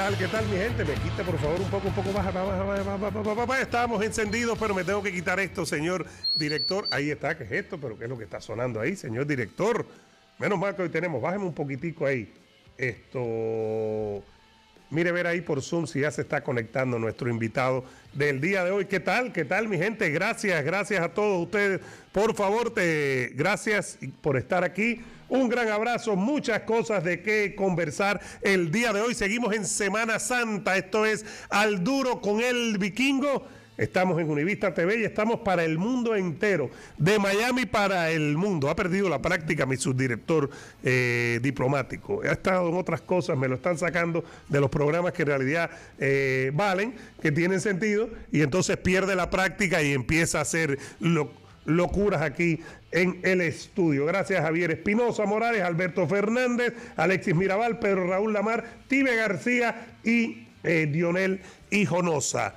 ¿Qué tal? ¿Qué tal, mi gente? Me quita, por favor, un poco, un poco baja. Estamos encendidos, pero me tengo que quitar esto, señor director. Ahí está, ¿qué es esto? ¿Pero qué es lo que está sonando ahí, señor director? Menos mal que hoy tenemos, bájeme un poquitico ahí. Esto... Mire ver ahí por Zoom si ya se está conectando nuestro invitado del día de hoy. ¿Qué tal? ¿Qué tal, mi gente? Gracias, gracias a todos ustedes. Por favor, te gracias por estar aquí. Un gran abrazo, muchas cosas de qué conversar el día de hoy. Seguimos en Semana Santa. Esto es Al Duro con el Vikingo. Estamos en Univista TV y estamos para el mundo entero, de Miami para el mundo. Ha perdido la práctica mi subdirector eh, diplomático. Ha estado en otras cosas, me lo están sacando de los programas que en realidad eh, valen, que tienen sentido, y entonces pierde la práctica y empieza a hacer lo, locuras aquí en el estudio. Gracias Javier Espinosa Morales, Alberto Fernández, Alexis Mirabal, Pedro Raúl Lamar, Tibe García y eh, Dionel Hijonosa.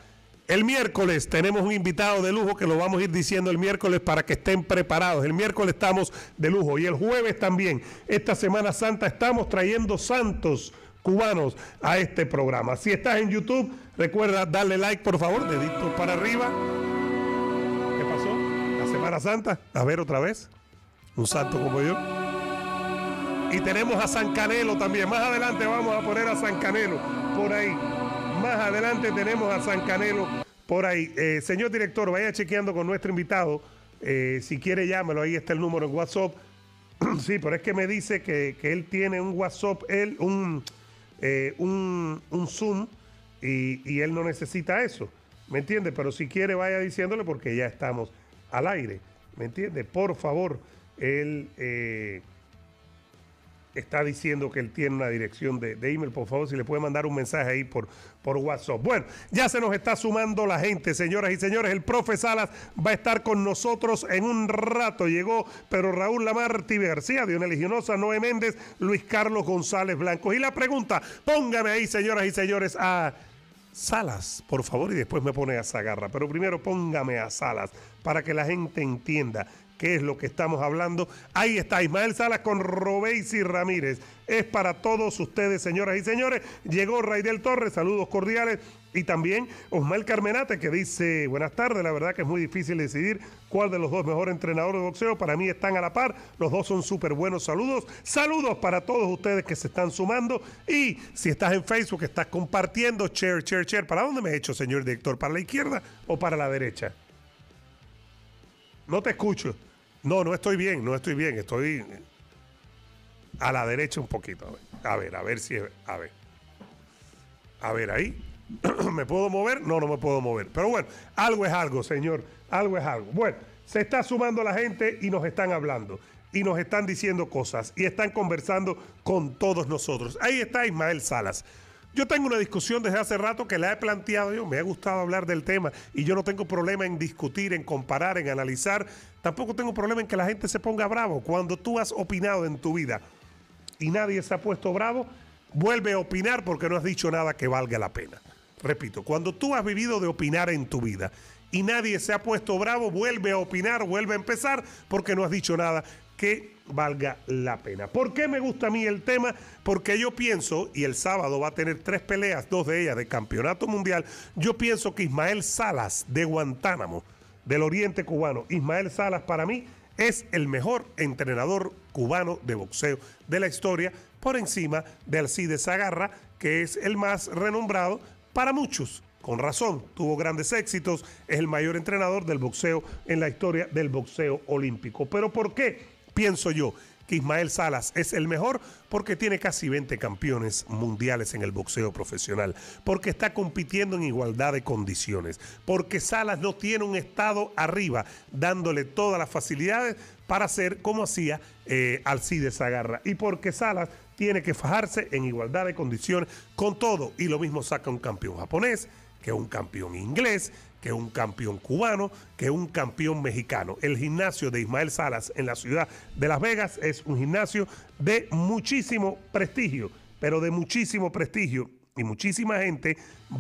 El miércoles tenemos un invitado de lujo que lo vamos a ir diciendo el miércoles para que estén preparados. El miércoles estamos de lujo y el jueves también. Esta Semana Santa estamos trayendo santos cubanos a este programa. Si estás en YouTube, recuerda darle like, por favor, dedito para arriba. Semana Santa. A ver otra vez. Un santo como yo. Y tenemos a San Canelo también. Más adelante vamos a poner a San Canelo por ahí. Más adelante tenemos a San Canelo por ahí. Eh, señor director, vaya chequeando con nuestro invitado. Eh, si quiere, llámelo. Ahí está el número en WhatsApp. sí, pero es que me dice que, que él tiene un WhatsApp, él, un, eh, un, un, Zoom, y, y, él no necesita eso. ¿Me entiende? Pero si quiere, vaya diciéndole porque ya estamos al aire. ¿Me entiende? Por favor, él está diciendo que él tiene una dirección de, email. Por favor, si le puede mandar un mensaje ahí por, por WhatsApp. Bueno, ya se nos está sumando la gente, señoras y señores. El profe Salas va a estar con nosotros en un rato. Llegó pero Raúl Lamar, García, Dionel Ginosa, Noé Méndez, Luis Carlos González Blanco. Y la pregunta, póngame ahí, señoras y señores, a Salas, por favor, y después me pone a Zagarra. Pero primero póngame a Salas para que la gente entienda qué es lo que estamos hablando. Ahí está Ismael Salas con Robeysi Ramírez. Es para todos ustedes, señoras y señores. Llegó Raidel Torres, saludos cordiales. Y también Osmel Carmenate que dice, buenas tardes, la verdad que es muy difícil decidir cuál de los dos mejores entrenadores de boxeo. Para mí están a la par, los dos son súper buenos. Saludos, saludos para todos ustedes que se están sumando. Y si estás en Facebook, estás compartiendo, share, share, share. ¿Para dónde me he hecho, señor director? ¿Para la izquierda o para la derecha? No te escucho. No, no estoy bien, no estoy bien. Estoy a la derecha un poquito. A ver, a ver, a ver si. A ver. A ver, ahí. ¿Me puedo mover? No, no me puedo mover. Pero bueno, algo es algo, señor. Algo es algo. Bueno, se está sumando la gente y nos están hablando. Y nos están diciendo cosas. Y están conversando con todos nosotros. Ahí está Ismael Salas. Yo tengo una discusión desde hace rato que la he planteado yo, me ha gustado hablar del tema y yo no tengo problema en discutir, en comparar, en analizar, tampoco tengo problema en que la gente se ponga bravo. Cuando tú has opinado en tu vida y nadie se ha puesto bravo, vuelve a opinar porque no has dicho nada que valga la pena. Repito, cuando tú has vivido de opinar en tu vida y nadie se ha puesto bravo, vuelve a opinar, vuelve a empezar porque no has dicho nada que valga la pena. ¿Por qué me gusta a mí el tema? Porque yo pienso, y el sábado va a tener tres peleas, dos de ellas de campeonato mundial, yo pienso que Ismael Salas de Guantánamo, del oriente cubano, Ismael Salas para mí es el mejor entrenador cubano de boxeo de la historia, por encima de Alcides Zagarra, que es el más renombrado para muchos. Con razón, tuvo grandes éxitos, es el mayor entrenador del boxeo en la historia del boxeo olímpico. ¿Pero por qué? pienso yo que Ismael Salas es el mejor porque tiene casi 20 campeones mundiales en el boxeo profesional, porque está compitiendo en igualdad de condiciones, porque Salas no tiene un estado arriba dándole todas las facilidades para hacer como hacía eh, Alcides Agarra, y porque Salas tiene que fajarse en igualdad de condiciones con todo, y lo mismo saca un campeón japonés, que un campeón inglés, que un campeón cubano, que un campeón mexicano. El gimnasio de Ismael Salas en la ciudad de Las Vegas es un gimnasio de muchísimo prestigio, pero de muchísimo prestigio. Y muchísima gente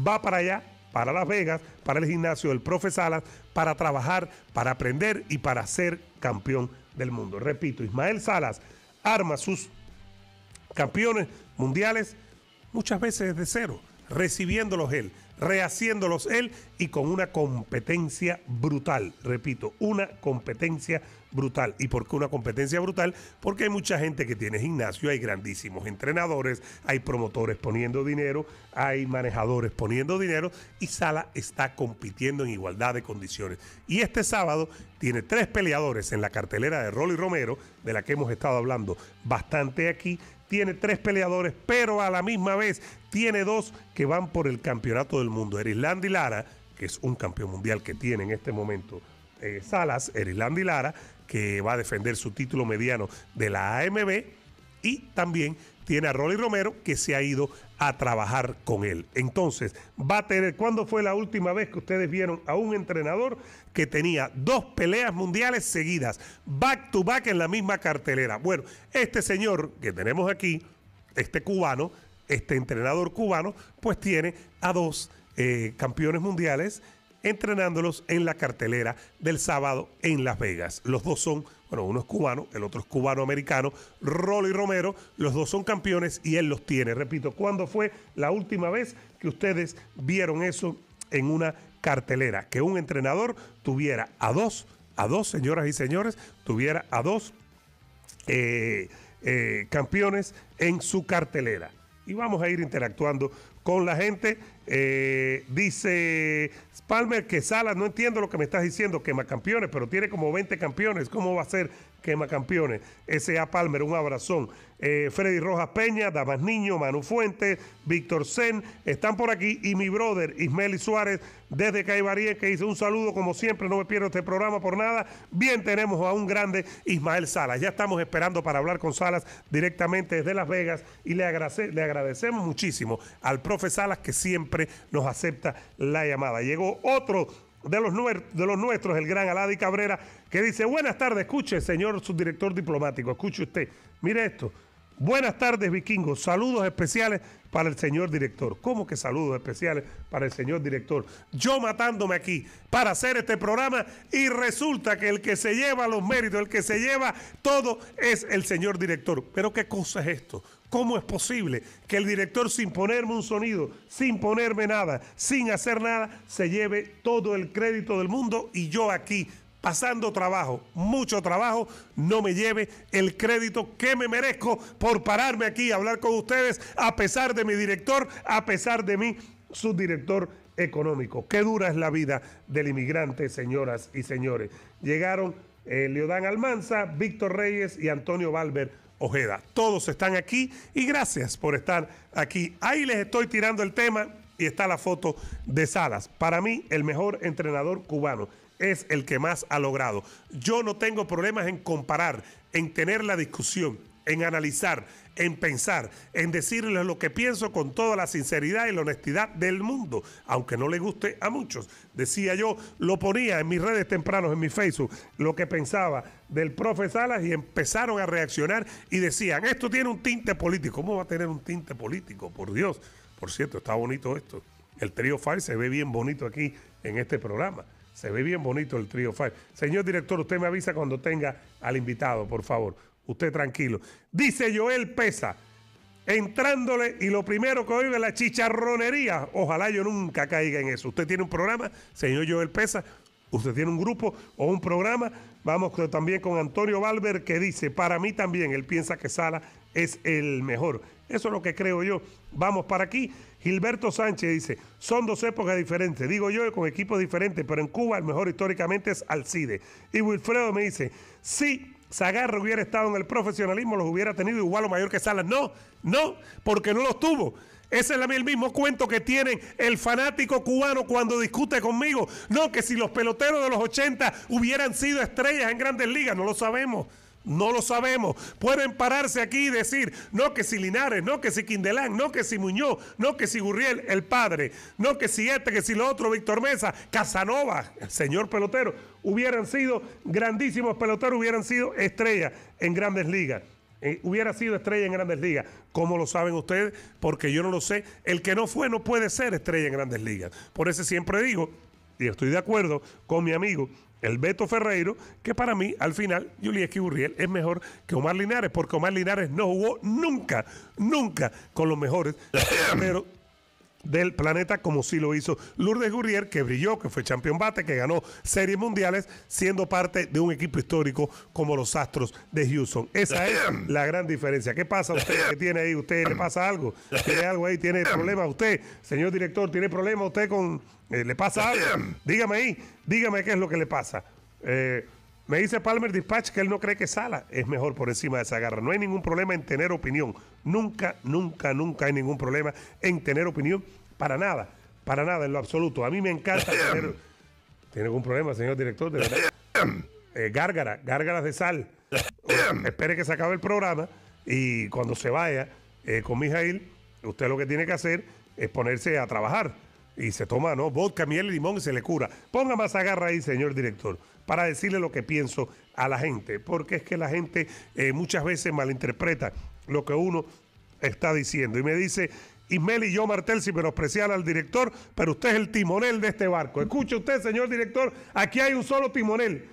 va para allá, para Las Vegas, para el gimnasio del profe Salas, para trabajar, para aprender y para ser campeón del mundo. Repito, Ismael Salas arma sus campeones mundiales muchas veces desde cero, recibiéndolos él, rehaciéndolos él y con una competencia brutal. Repito, una competencia brutal. ¿Y por qué una competencia brutal? Porque hay mucha gente que tiene gimnasio, hay grandísimos entrenadores, hay promotores poniendo dinero, hay manejadores poniendo dinero y Sala está compitiendo en igualdad de condiciones. Y este sábado tiene tres peleadores en la cartelera de Rolly Romero, de la que hemos estado hablando bastante aquí, tiene tres peleadores, pero a la misma vez tiene dos que van por el campeonato del mundo. Erislandy Lara, que es un campeón mundial que tiene en este momento eh, Salas, Erislandy Lara, que va a defender su título mediano de la AMB, y también tiene a Rolly Romero que se ha ido a trabajar con él. Entonces, va a tener, ¿cuándo fue la última vez que ustedes vieron a un entrenador que tenía dos peleas mundiales seguidas, back to back en la misma cartelera? Bueno, este señor que tenemos aquí, este cubano, este entrenador cubano, pues tiene a dos eh, campeones mundiales entrenándolos en la cartelera del sábado en Las Vegas. Los dos son, bueno, uno es cubano, el otro es cubano-americano, Rolly Romero, los dos son campeones y él los tiene. Repito, ¿cuándo fue la última vez que ustedes vieron eso en una cartelera? Que un entrenador tuviera a dos, a dos, señoras y señores, tuviera a dos eh, eh, campeones en su cartelera. Y vamos a ir interactuando con la gente. Eh, dice Palmer que Salas, no entiendo lo que me estás diciendo, quema campeones, pero tiene como 20 campeones. ¿Cómo va a ser quema campeones? S.A. Palmer, un abrazón. Eh, Freddy Rojas Peña, Damas Niño, Manu Fuentes, Víctor Sen, están por aquí. Y mi brother Ismeli Suárez, desde Caibarí, que dice un saludo, como siempre, no me pierdo este programa por nada. Bien, tenemos a un grande Ismael Salas. Ya estamos esperando para hablar con Salas directamente desde Las Vegas y le, le agradecemos muchísimo al profe Salas que siempre nos acepta la llamada. Llegó otro de los, de los nuestros, el gran Aladi Cabrera, que dice, buenas tardes, escuche, señor subdirector diplomático, escuche usted, mire esto, Buenas tardes, vikingos. Saludos especiales para el señor director. ¿Cómo que saludos especiales para el señor director? Yo matándome aquí para hacer este programa y resulta que el que se lleva los méritos, el que se lleva todo es el señor director. Pero ¿qué cosa es esto? ¿Cómo es posible que el director sin ponerme un sonido, sin ponerme nada, sin hacer nada, se lleve todo el crédito del mundo y yo aquí pasando trabajo, mucho trabajo, no me lleve el crédito que me merezco por pararme aquí a hablar con ustedes, a pesar de mi director, a pesar de mi subdirector económico. Qué dura es la vida del inmigrante, señoras y señores. Llegaron eh, Leodán Almanza, Víctor Reyes y Antonio Valver Ojeda. Todos están aquí y gracias por estar aquí. Ahí les estoy tirando el tema y está la foto de Salas. Para mí, el mejor entrenador cubano es el que más ha logrado. Yo no tengo problemas en comparar, en tener la discusión, en analizar, en pensar, en decirles lo que pienso con toda la sinceridad y la honestidad del mundo, aunque no le guste a muchos. Decía yo, lo ponía en mis redes tempranos, en mi Facebook, lo que pensaba del profe Salas y empezaron a reaccionar y decían, esto tiene un tinte político. ¿Cómo va a tener un tinte político? Por Dios. Por cierto, está bonito esto. El trío Fire se ve bien bonito aquí en este programa. Se ve bien bonito el trío Five. Señor director, usted me avisa cuando tenga al invitado, por favor. Usted tranquilo. Dice Joel Pesa, entrándole y lo primero que oigo es la chicharronería. Ojalá yo nunca caiga en eso. Usted tiene un programa, señor Joel Pesa. Usted tiene un grupo o un programa. Vamos también con Antonio Valver que dice, para mí también, él piensa que Sala es el mejor. Eso es lo que creo yo. Vamos para aquí. Gilberto Sánchez dice, son dos épocas diferentes, digo yo, con equipos diferentes, pero en Cuba el mejor históricamente es Alcide. Y Wilfredo me dice, si Zagarro hubiera estado en el profesionalismo, los hubiera tenido igual o mayor que Salas. No, no, porque no los tuvo. Ese es el mismo cuento que tiene el fanático cubano cuando discute conmigo. No, que si los peloteros de los 80 hubieran sido estrellas en grandes ligas, no lo sabemos. No lo sabemos. Pueden pararse aquí y decir, no que si Linares, no que si Quindelán, no que si Muñoz, no que si Gurriel, el padre, no que si este, que si lo otro, Víctor Mesa, Casanova, el señor pelotero, hubieran sido grandísimos peloteros, hubieran sido estrellas en grandes ligas. Eh, hubiera sido estrella en grandes ligas. ¿Cómo lo saben ustedes? Porque yo no lo sé. El que no fue no puede ser estrella en grandes ligas. Por eso siempre digo, y estoy de acuerdo con mi amigo el Beto Ferreiro, que para mí, al final, Julieski Burriel es mejor que Omar Linares, porque Omar Linares no jugó nunca, nunca con los mejores. Pero del planeta como sí lo hizo Lourdes Gurrier, que brilló, que fue campeón bate, que ganó series mundiales, siendo parte de un equipo histórico como los Astros de Houston. Esa es la gran diferencia. ¿Qué pasa usted que tiene ahí? ¿Usted le pasa algo? ¿Tiene algo ahí? ¿Tiene problema usted? Señor director, ¿tiene problema usted con... Eh, ¿Le pasa algo? Dígame ahí, dígame qué es lo que le pasa. Eh, me dice Palmer Dispatch que él no cree que Sala es mejor por encima de esa garra. No hay ningún problema en tener opinión. Nunca, nunca, nunca hay ningún problema en tener opinión. Para nada, para nada, en lo absoluto. A mí me encanta tener... ¿Tiene algún problema, señor director? De verdad. Eh, gárgara, gárgaras de sal. espere que se acabe el programa y cuando se vaya eh, con Mijail, usted lo que tiene que hacer es ponerse a trabajar. Y se toma, ¿no? Vodka, miel y limón y se le cura. Ponga más agarra ahí, señor director para decirle lo que pienso a la gente, porque es que la gente eh, muchas veces malinterpreta lo que uno está diciendo. Y me dice, Ismel y yo, Martel, si menospreciar al director, pero usted es el timonel de este barco. Escuche usted, señor director, aquí hay un solo timonel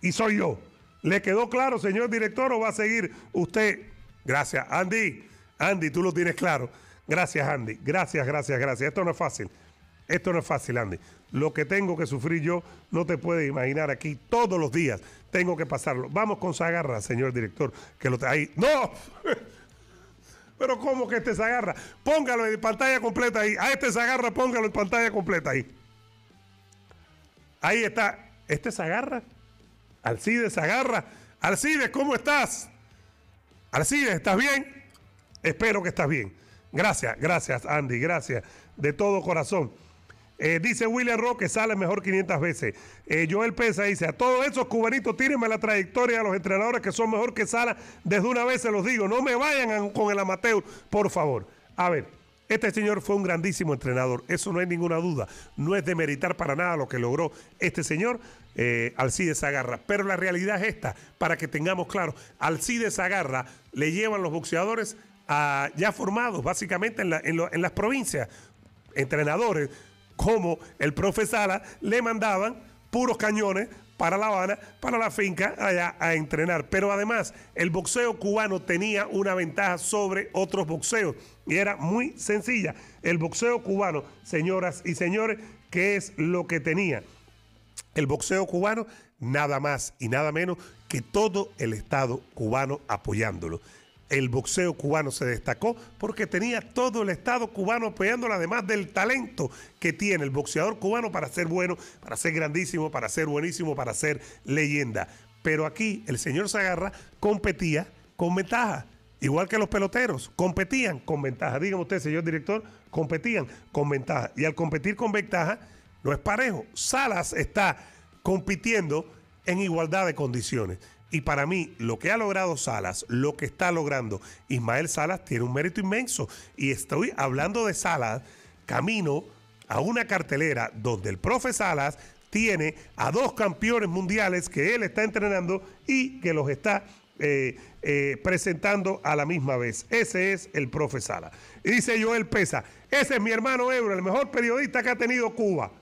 y soy yo. ¿Le quedó claro, señor director, o va a seguir usted? Gracias, Andy. Andy, tú lo tienes claro. Gracias, Andy. Gracias, gracias, gracias. Esto no es fácil. Esto no es fácil, Andy. Lo que tengo que sufrir yo, no te puedes imaginar aquí todos los días. Tengo que pasarlo. Vamos con Zagarra, señor director, que lo ahí. ¡No! Pero ¿cómo que este Zagarra? Póngalo en pantalla completa ahí. A este Zagarra, póngalo en pantalla completa ahí. Ahí está. ¿Este Zagarra? Alcides Zagarra. Alcides, ¿cómo estás? Alcides, ¿estás bien? Espero que estás bien. Gracias, gracias, Andy, gracias de todo corazón. Eh, dice William Roque, sale mejor 500 veces. Eh, Joel Pesa dice, a todos esos cubanitos, tírenme la trayectoria de los entrenadores que son mejor que Sala. Desde una vez se los digo, no me vayan con el amateur, por favor. A ver, este señor fue un grandísimo entrenador, eso no hay ninguna duda. No es de meritar para nada lo que logró este señor, eh, Alcides Agarra. Pero la realidad es esta, para que tengamos claro, Alcides Agarra le llevan los boxeadores a, ya formados básicamente en, en las provincias, entrenadores como el profe Sala, le mandaban puros cañones para La Habana, para la finca, allá a entrenar. Pero además, el boxeo cubano tenía una ventaja sobre otros boxeos y era muy sencilla. El boxeo cubano, señoras y señores, ¿qué es lo que tenía? El boxeo cubano, nada más y nada menos que todo el Estado cubano apoyándolo el boxeo cubano se destacó porque tenía todo el Estado cubano apoyándolo, además del talento que tiene el boxeador cubano para ser bueno, para ser grandísimo, para ser buenísimo, para ser leyenda. Pero aquí el señor Zagarra competía con ventaja. Igual que los peloteros, competían con ventaja. Dígame usted, señor director, competían con ventaja. Y al competir con ventaja, no es parejo. Salas está compitiendo en igualdad de condiciones. Y para mí, lo que ha logrado Salas, lo que está logrando Ismael Salas, tiene un mérito inmenso. Y estoy hablando de Salas, camino a una cartelera donde el profe Salas tiene a dos campeones mundiales que él está entrenando y que los está eh, eh, presentando a la misma vez. Ese es el profe Salas. Y dice Joel Pesa, ese es mi hermano Ebro, el mejor periodista que ha tenido Cuba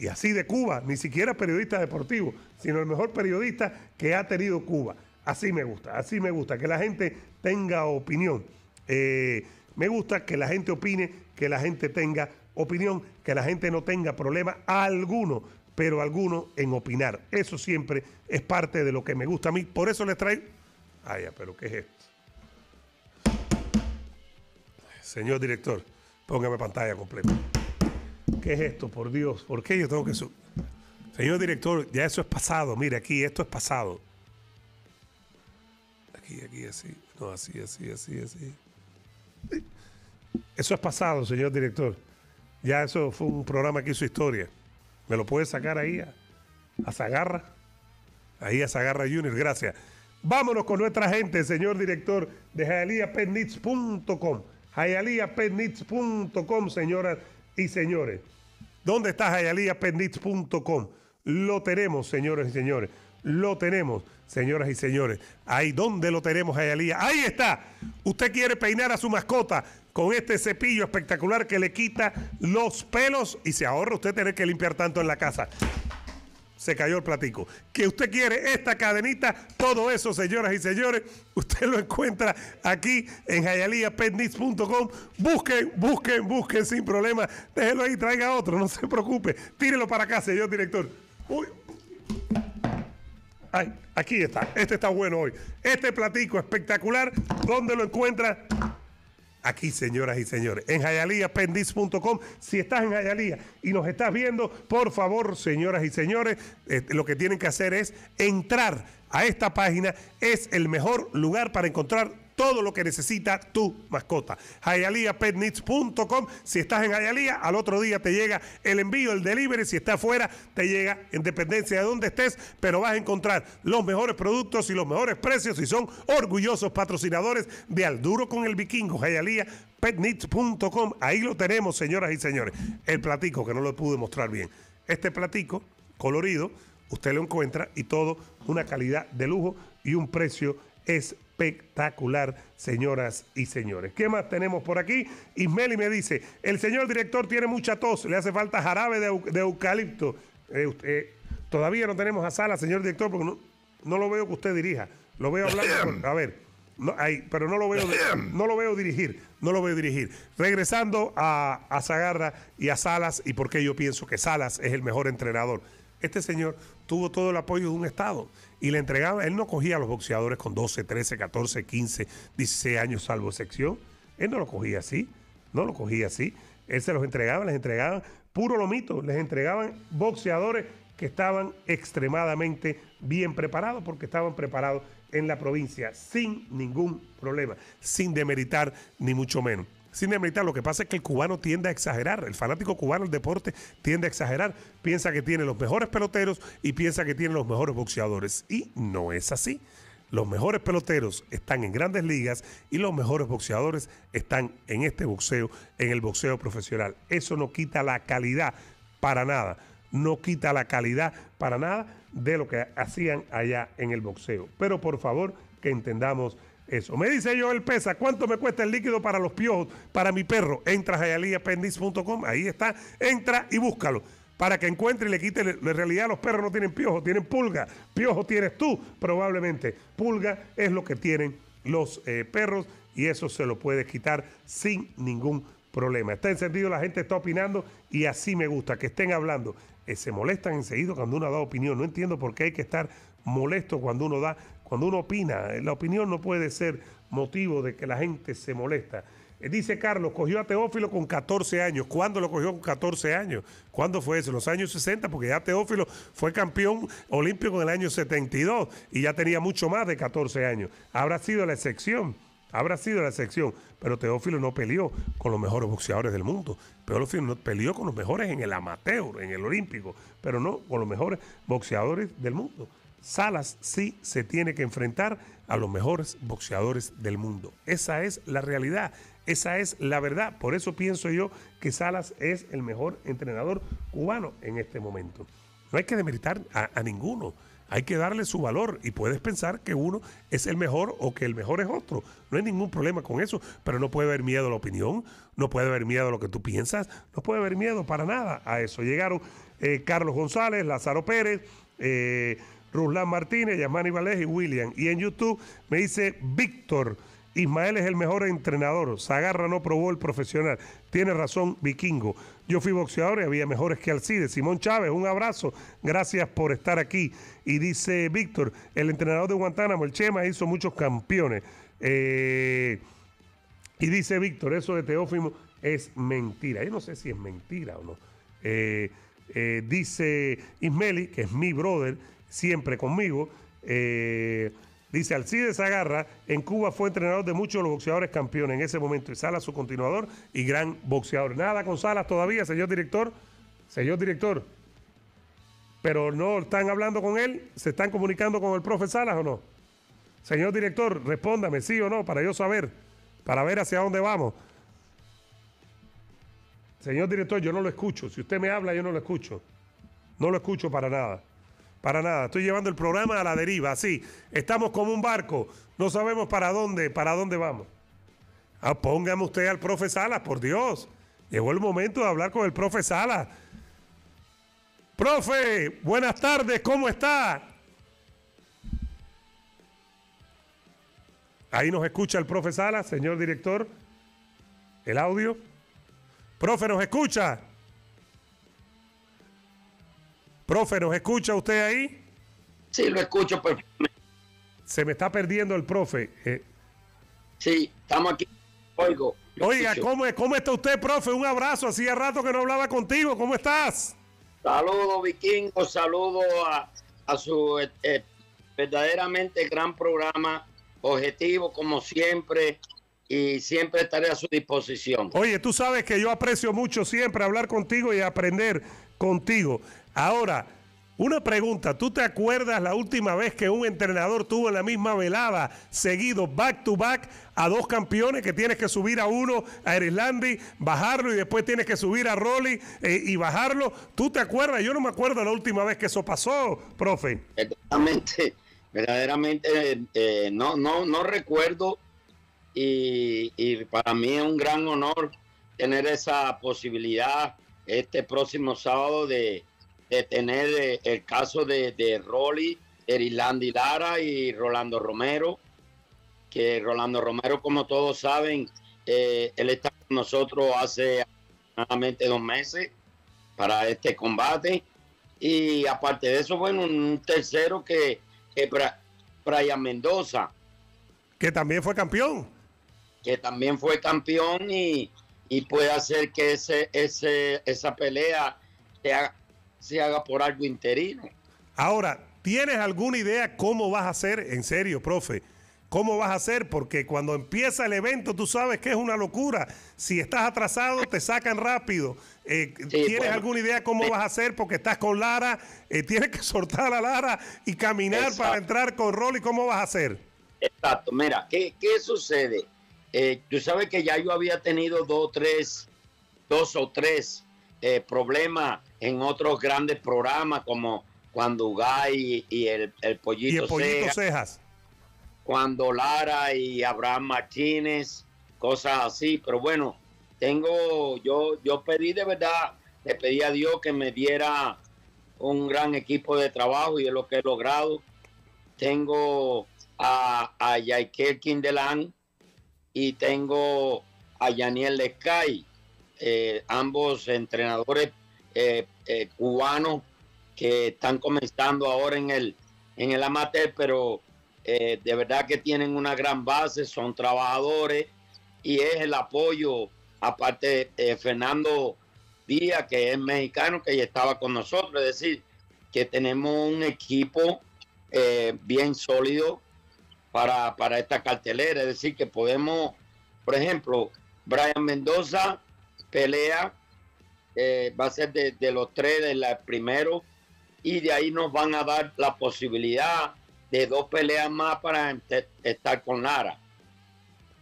y así de Cuba, ni siquiera periodista deportivo, sino el mejor periodista que ha tenido Cuba. Así me gusta, así me gusta, que la gente tenga opinión. Eh, me gusta que la gente opine, que la gente tenga opinión, que la gente no tenga problema alguno, pero alguno en opinar. Eso siempre es parte de lo que me gusta a mí. Por eso les traigo... Ay, pero ¿qué es esto? Señor director, póngame pantalla completa. ¿Qué es esto? Por Dios, ¿por qué yo tengo que... Señor director, ya eso es pasado. Mire, aquí esto es pasado. Aquí, aquí, así. No, así, así, así, así. Eso es pasado, señor director. Ya eso fue un programa que hizo historia. ¿Me lo puede sacar ahí a, Zagarra? Ahí a Zagarra Junior, gracias. Vámonos con nuestra gente, señor director de jayaliapennits.com. jayaliapennits.com, señoras y señores. ¿Dónde está jayaliapendix.com? Lo tenemos, señores y señores. Lo tenemos, señoras y señores. Ahí, ¿dónde lo tenemos, Jayalía? Ahí está. Usted quiere peinar a su mascota con este cepillo espectacular que le quita los pelos y se ahorra usted tener que limpiar tanto en la casa. Se cayó el platico. Que usted quiere esta cadenita, todo eso, señoras y señores, usted lo encuentra aquí en hayaliapetnits.com. Busquen, busquen, busquen sin problema. Déjelo ahí, traiga otro, no se preocupe. Tírelo para acá, señor director. Uy. Ay, aquí está. Este está bueno hoy. Este platico espectacular. ¿Dónde lo encuentra? Aquí, señoras y señores, en jayaliapendis.com. Si estás en Jayalía y nos estás viendo, por favor, señoras y señores, eh, lo que tienen que hacer es entrar a esta página. Es el mejor lugar para encontrar todo lo que necesita tu mascota. HialeahPetNeeds.com. Si estás en Hialeah, al otro día te llega el envío, el delivery. Si estás fuera, te llega en dependencia de donde estés, pero vas a encontrar los mejores productos y los mejores precios y son orgullosos patrocinadores de Alduro con el Vikingo. HialeahPetNeeds.com. Ahí lo tenemos, señoras y señores. El platico, que no lo pude mostrar bien. Este platico colorido, usted lo encuentra y todo una calidad de lujo y un precio espectacular, señoras y señores. ¿Qué más tenemos por aquí? Ismeli me dice, el señor director tiene mucha tos, le hace falta jarabe de, eucalipto. Eh, todavía no tenemos a sala, señor director, porque no, lo veo que usted dirija. Lo veo hablando. a ver, no, pero no lo veo, no lo veo dirigir, no lo veo dirigir. Regresando a, a Zagarra y a Salas, y por qué yo pienso que Salas es el mejor entrenador. Este señor tuvo todo el apoyo de un Estado y le entregaba, él no cogía a los boxeadores con 12, 13, 14, 15, 16 años salvo sección. Él no lo cogía así, no lo cogía así. Él se los entregaba, les entregaban puro lomito, les entregaban boxeadores que estaban extremadamente bien preparados porque estaban preparados en la provincia sin ningún problema, sin demeritar ni mucho menos sin demeritar. Lo que pasa es que el cubano tiende a exagerar. El fanático cubano del deporte tiende a exagerar. Piensa que tiene los mejores peloteros y piensa que tiene los mejores boxeadores. Y no es así. Los mejores peloteros están en grandes ligas y los mejores boxeadores están en este boxeo, en el boxeo profesional. Eso no quita la calidad para nada. No quita la calidad para nada de lo que hacían allá en el boxeo. Pero por favor que entendamos eso. Me dice yo el pesa, ¿cuánto me cuesta el líquido para los piojos, para mi perro? Entra a jayaliapendis.com, ahí está, entra y búscalo para que encuentre y le quite. En realidad los perros no tienen piojos, tienen pulga. Piojo tienes tú, probablemente. Pulga es lo que tienen los eh, perros y eso se lo puedes quitar sin ningún problema. Está encendido, la gente está opinando y así me gusta, que estén hablando. Eh, se molestan enseguida cuando uno da opinión. No entiendo por qué hay que estar molesto cuando uno da cuando uno opina, la opinión no puede ser motivo de que la gente se molesta. Eh, dice Carlos, cogió a Teófilo con 14 años. ¿Cuándo lo cogió con 14 años? ¿Cuándo fue eso? Los años 60, porque ya Teófilo fue campeón olímpico en el año 72 y ya tenía mucho más de 14 años. Habrá sido la excepción. Habrá sido la excepción, pero Teófilo no peleó con los mejores boxeadores del mundo. Teófilo no peleó con los mejores en el amateur, en el olímpico, pero no con los mejores boxeadores del mundo. Salas sí se tiene que enfrentar a los mejores boxeadores del mundo. Esa es la realidad, esa es la verdad. Por eso pienso yo que Salas es el mejor entrenador cubano en este momento. No hay que demeritar a, ninguno, hay que darle su valor y puedes pensar que uno es el mejor o que el mejor es otro. No hay ningún problema con eso, pero no puede haber miedo a la opinión, no puede haber miedo a lo que tú piensas, no puede haber miedo para nada a eso. Llegaron eh, Carlos González, Lázaro Pérez, eh, Ruslan Martínez, Yamani Valés y William. Y en YouTube me dice Víctor. Ismael es el mejor entrenador. Zagarra no probó el profesional. Tiene razón, Vikingo. Yo fui boxeador y había mejores que Alcides. Simón Chávez, un abrazo. Gracias por estar aquí. Y dice Víctor, el entrenador de Guantánamo, el Chema, hizo muchos campeones. Eh, y dice Víctor, eso de Teófimo es mentira. Yo no sé si es mentira o no. Eh, eh, dice Ismeli, que es mi brother, siempre conmigo. Eh, dice Alcides Agarra, en Cuba fue entrenador de muchos de los boxeadores campeones en ese momento. Y Salas su continuador y gran boxeador. Nada con Salas todavía, señor director. Señor director. Pero no están hablando con él, se están comunicando con el profe Salas o no. Señor director, respóndame, sí o no, para yo saber, para ver hacia dónde vamos. Señor director, yo no lo escucho. Si usted me habla, yo no lo escucho. No lo escucho para nada. Para nada, estoy llevando el programa a la deriva, así. Estamos como un barco, no sabemos para dónde, para dónde vamos. Ah, póngame usted al profe Salas, por Dios. Llegó el momento de hablar con el profe Salas. Profe, buenas tardes, ¿cómo está? Ahí nos escucha el profe Sala, señor director. El audio. Profe, ¿nos escucha? Profe, ¿nos escucha usted ahí? Sí, lo escucho perfectamente. Se me está perdiendo el profe. Eh. Sí, estamos aquí. Oigo. Oiga, ¿cómo, ¿cómo está usted, profe? Un abrazo. Hacía rato que no hablaba contigo. ¿Cómo estás? Saludos, Vikingo. Saludos a, su eh, eh, verdaderamente gran programa objetivo como siempre y siempre estaré a su disposición. Oye, tú sabes que yo aprecio mucho siempre hablar contigo y aprender contigo. Ahora, una pregunta, ¿tú te acuerdas la última vez que un entrenador tuvo en la misma velada seguido back to back a dos campeones que tienes que subir a uno, a Erislandi, bajarlo y después tienes que subir a Rolly eh, y bajarlo? ¿Tú te acuerdas? Yo no me acuerdo la última vez que eso pasó, profe. Exactamente verdaderamente eh, no, no, no recuerdo y, para mí es un gran honor tener esa posibilidad este próximo sábado de, tener eh, el caso de, de Rolly, Erilandi Lara y Rolando Romero, que Rolando Romero, como todos saben, eh, él está con nosotros hace aproximadamente dos meses para este combate. Y aparte de eso, bueno, un tercero que Brian Mendoza. Que también fue campeón. Que también fue campeón y, puede hacer que ese, ese, esa pelea se haga, se haga por algo interino. Ahora, ¿tienes alguna idea cómo vas a hacer? En serio, profe ¿Cómo vas a hacer? Porque cuando empieza el evento tú sabes que es una locura. Si estás atrasado te sacan rápido. Eh, ¿Tienes alguna idea cómo vas a hacer? Porque estás con Lara, eh, tienes que soltar a Lara y caminar para entrar con Rolly. ¿Cómo vas a hacer? Exacto. Mira, ¿qué, sucede? Eh, tú sabes que ya yo había tenido dos, tres, dos o tres problemas en otros grandes programas como cuando Ugay y, el, pollito, y el pollito cejas cuando Lara y Abraham Martínez, cosas así. Pero bueno, tengo, yo, yo pedí de verdad, le pedí a Dios que me diera un gran equipo de trabajo y es lo que he logrado. Tengo a, a Yaikel Kindelan y tengo a Yaniel Lescay, eh, ambos entrenadores eh, eh, cubanos que están comenzando ahora en el, en el amateur, pero eh, de verdad que tienen una gran base, son trabajadores y es el apoyo, aparte de Fernando Díaz, que es mexicano, que ya estaba con nosotros, es decir, que tenemos un equipo eh, bien sólido para, esta cartelera, es decir, que podemos, por ejemplo, Brian Mendoza pelea, eh, va a ser de, de los tres, del primero, y de ahí nos van a dar la posibilidad de dos peleas más para estar con Lara.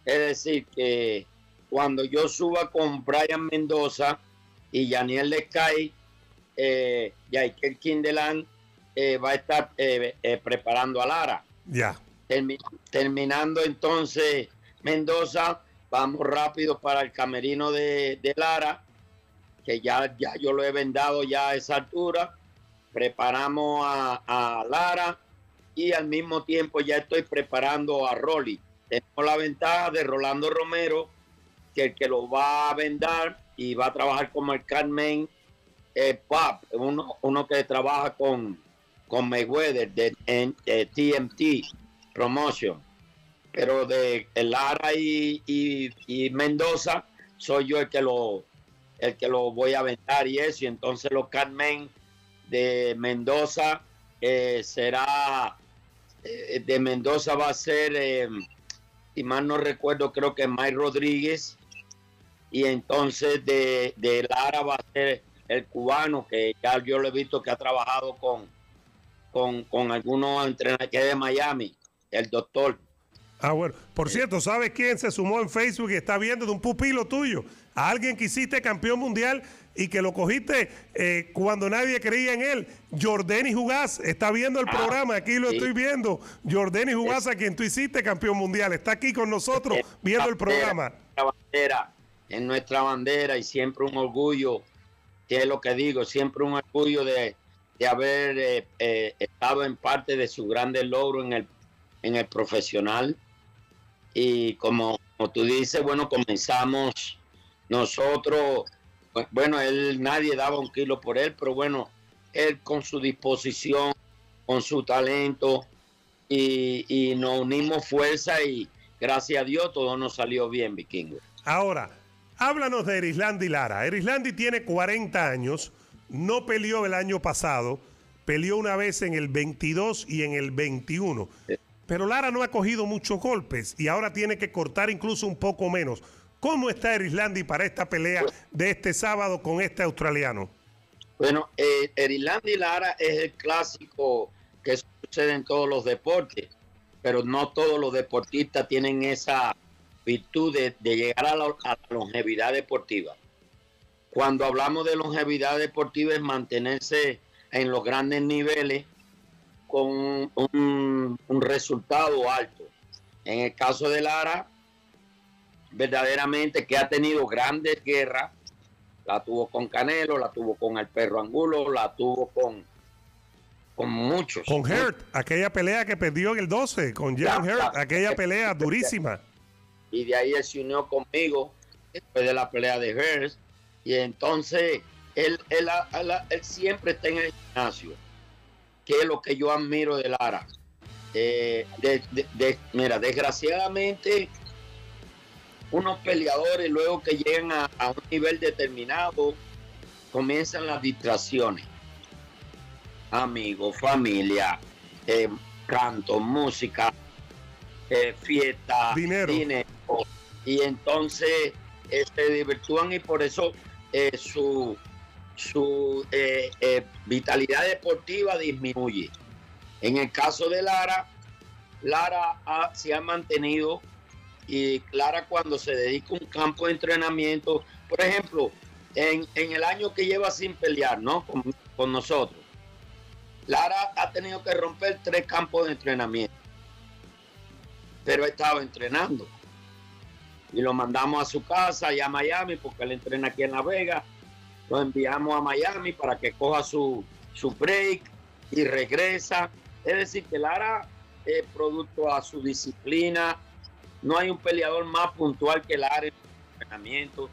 Es decir, que cuando yo suba con Brian Mendoza y Yaniel Lescay, eh, Yaikel Kindelan eh, va a estar eh, eh, preparando a Lara. Ya. terminando entonces Mendoza, vamos rápido para el camerino de, Lara, que ya, ya yo lo he vendado ya a esa altura. Preparamos a, Lara y al mismo tiempo ya estoy preparando a Rolly. Tengo la ventaja de Rolando Romero, que el que lo va a vender y va a trabajar como el Carmen eh, Pop, uno, uno que trabaja con, con Mayweather de, TMT Promotion. Pero de Lara y, y, Mendoza soy yo el que lo el que lo voy a aventar y eso. Y entonces los Carmen de Mendoza será eh, de Mendoza va a ser, eh, si mal no recuerdo, creo que Mike Rodríguez. Y entonces de, Lara va a ser el cubano, que ya yo lo he visto que ha trabajado con, con, con algunos entrenadores de Miami, el doctor. Ah, bueno. Por cierto, ¿sabes quién se sumó en Facebook y está viendo de un pupilo tuyo? A alguien que hiciste campeón mundial y que lo cogiste eh, cuando nadie creía en él. Jordani Jugás está viendo el ah, programa, aquí lo estoy viendo. Jordani Jugás, a quien tú hiciste campeón mundial, está aquí con nosotros viendo el programa. Bandera, en nuestra bandera y siempre un orgullo, que es lo que digo, siempre un orgullo de, de haber eh, eh, estado en parte de su grande logro en el, en el profesional. Y como, como tú dices, bueno, comenzamos nosotros, pues, bueno, él nadie daba un kilo por él, pero bueno, él con su disposición, con su talento, y, y nos unimos fuerza y gracias a Dios todo nos salió bien, Vikingo. Ahora, háblanos de Erislandi Lara. Erislandi tiene 40 años no peleó el año pasado, peleó una vez en el 22 y en el 21. Pero Lara no ha cogido muchos golpes y ahora tiene que cortar incluso un poco menos. ¿Cómo está Erislandi para esta pelea de este sábado con este australiano? Bueno, eh, Erislandi Lara es el clásico que sucede en todos los deportes, pero no todos los deportistas tienen esa virtud de, llegar a la longevidad deportiva cuando hablamos de longevidad deportiva es mantenerse en los grandes niveles con un, resultado alto. En el caso de Lara, verdaderamente que ha tenido grandes guerras, la tuvo con Canelo, la tuvo con el perro Angulo, la tuvo con, con muchos. Con Hurt, aquella pelea que perdió en el 12, con Jan Hurt, aquella pelea durísima. Y de ahí él se unió conmigo después de la pelea de Hurt y entonces él, él, siempre está en el gimnasio, que es lo que yo admiro de Lara. Eh, mira, desgraciadamente, unos peleadores luego que llegan a, un nivel determinado, comienzan las distracciones. Amigos, familia, eh, canto, música, eh, fiesta, dinero. Y entonces se divirtúan y por eso eh, su, su eh, eh, vitalidad deportiva disminuye. En el caso de Lara, Lara se ha mantenido y Lara cuando se dedica a un campo de entrenamiento, por ejemplo, en, el año que lleva sin pelear, ¿no? Con, nosotros, Lara ha tenido que romper tres campos de entrenamiento, pero ha estado entrenando y lo mandamos a su casa allá a Miami porque él entrena aquí en La Vega. Lo enviamos a Miami para que coja su, su break y regresa. Es decir, que Lara es producto a su disciplina. No hay un peleador más puntual que Lara en el entrenamiento.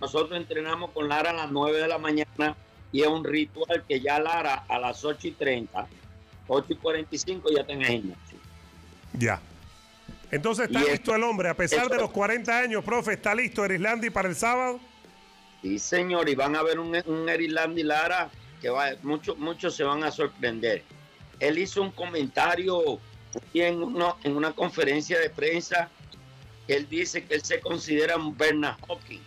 Nosotros entrenamos con Lara a las 9 de la mañana y es un ritual que ya Lara a las 8 y 30, 8 y 45 ya está en gimnasio. Ya. Entonces está listo el hombre, a pesar de los 40 años, profe, ¿está listo Erislandi para el sábado? Sí, señor, y van a ver un, un Erislandi Lara que va, muchos muchos se van a sorprender. Él hizo un comentario en, en una conferencia de prensa que él dice que él se considera un Bernard Hawking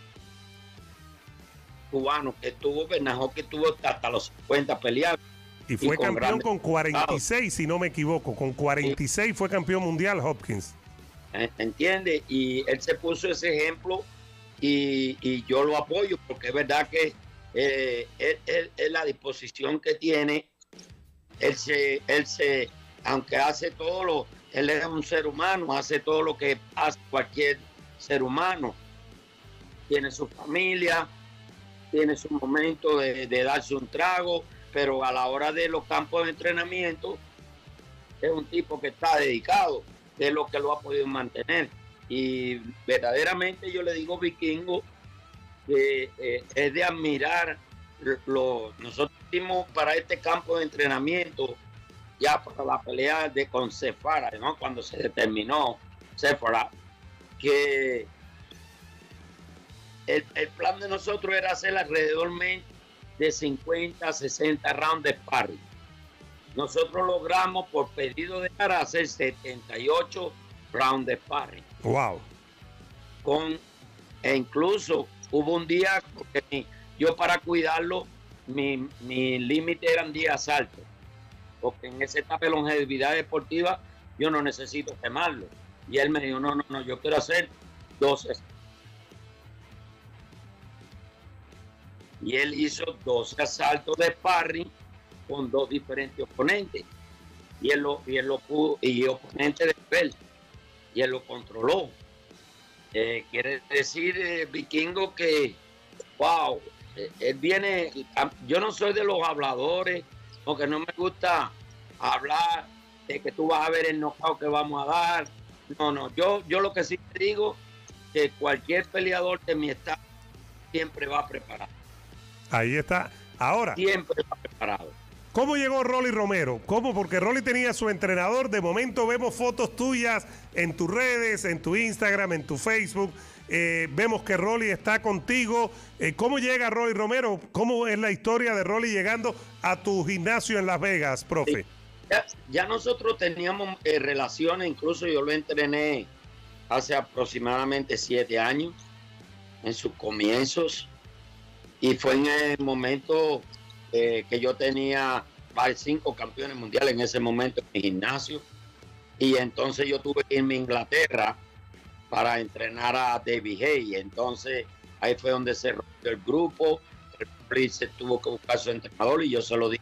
cubano, que tuvo Bernard Hawking tuvo hasta los 50 peleando. Y fue campeón con 46, si no me equivoco. Con 46 fue campeón mundial Hopkins. ¿entiende? Y él se puso ese ejemplo y, yo lo apoyo porque es verdad que eh, él, la disposición que tiene, él se, él se, aunque hace todo lo, él es un ser humano, hace todo lo que hace cualquier ser humano. Tiene su familia, tiene su momento de, de darse un trago, pero a la hora de los campos de entrenamiento es un tipo que está dedicado de lo que lo ha podido mantener. Y verdaderamente yo le digo, vikingo, que eh, es de admirar lo nosotros hicimos para este campo de entrenamiento, ya para la pelea de con Cefara, ¿no? cuando se determinó Cefara, que el, el, plan de nosotros era hacer alrededor de 50 60 rounds de sparring nosotros logramos por pedido de Lara hacer 78 rounds de sparring. Wow. Con, e incluso hubo un día, porque yo para cuidarlo, mi, límite eran 10 asaltos. Porque en esa etapa de longevidad deportiva yo no necesito quemarlo. Y él me dijo, no, no, no, yo quiero hacer 12 y él hizo 12 asaltos de sparring con dos diferentes oponentes. Y él lo, y él lo pudo, y oponente de él, y él lo controló. Eh, quiere decir, eh, Vikingo, que, wow, eh, él viene, yo no soy de los habladores porque no me gusta hablar de que tú vas a ver el knockout que vamos a dar. No, no, yo, yo lo que sí te digo, que cualquier peleador de mi estado siempre va preparado. Ahí está. Ahora. Siempre va preparado. ¿Cómo llegó Rolly Romero? ¿Cómo? Porque Rolly tenía su entrenador. De momento vemos fotos tuyas en tus redes, en tu Instagram, en tu Facebook. Eh, vemos que Rolly está contigo. Eh, ¿Cómo llega Rolly Romero? ¿Cómo es la historia de Rolly llegando a tu gimnasio en Las Vegas, profe? Ya, nosotros teníamos eh, relaciones, incluso yo lo entrené hace aproximadamente siete años, en sus comienzos. Y fue en el momento eh, que yo tenía cinco campeones mundiales en ese momento en mi gimnasio. Y entonces yo tuve que irme a Inglaterra para entrenar a David Hay. Entonces ahí fue donde se rompió el grupo. El se tuvo que buscar su entrenador y yo se lo di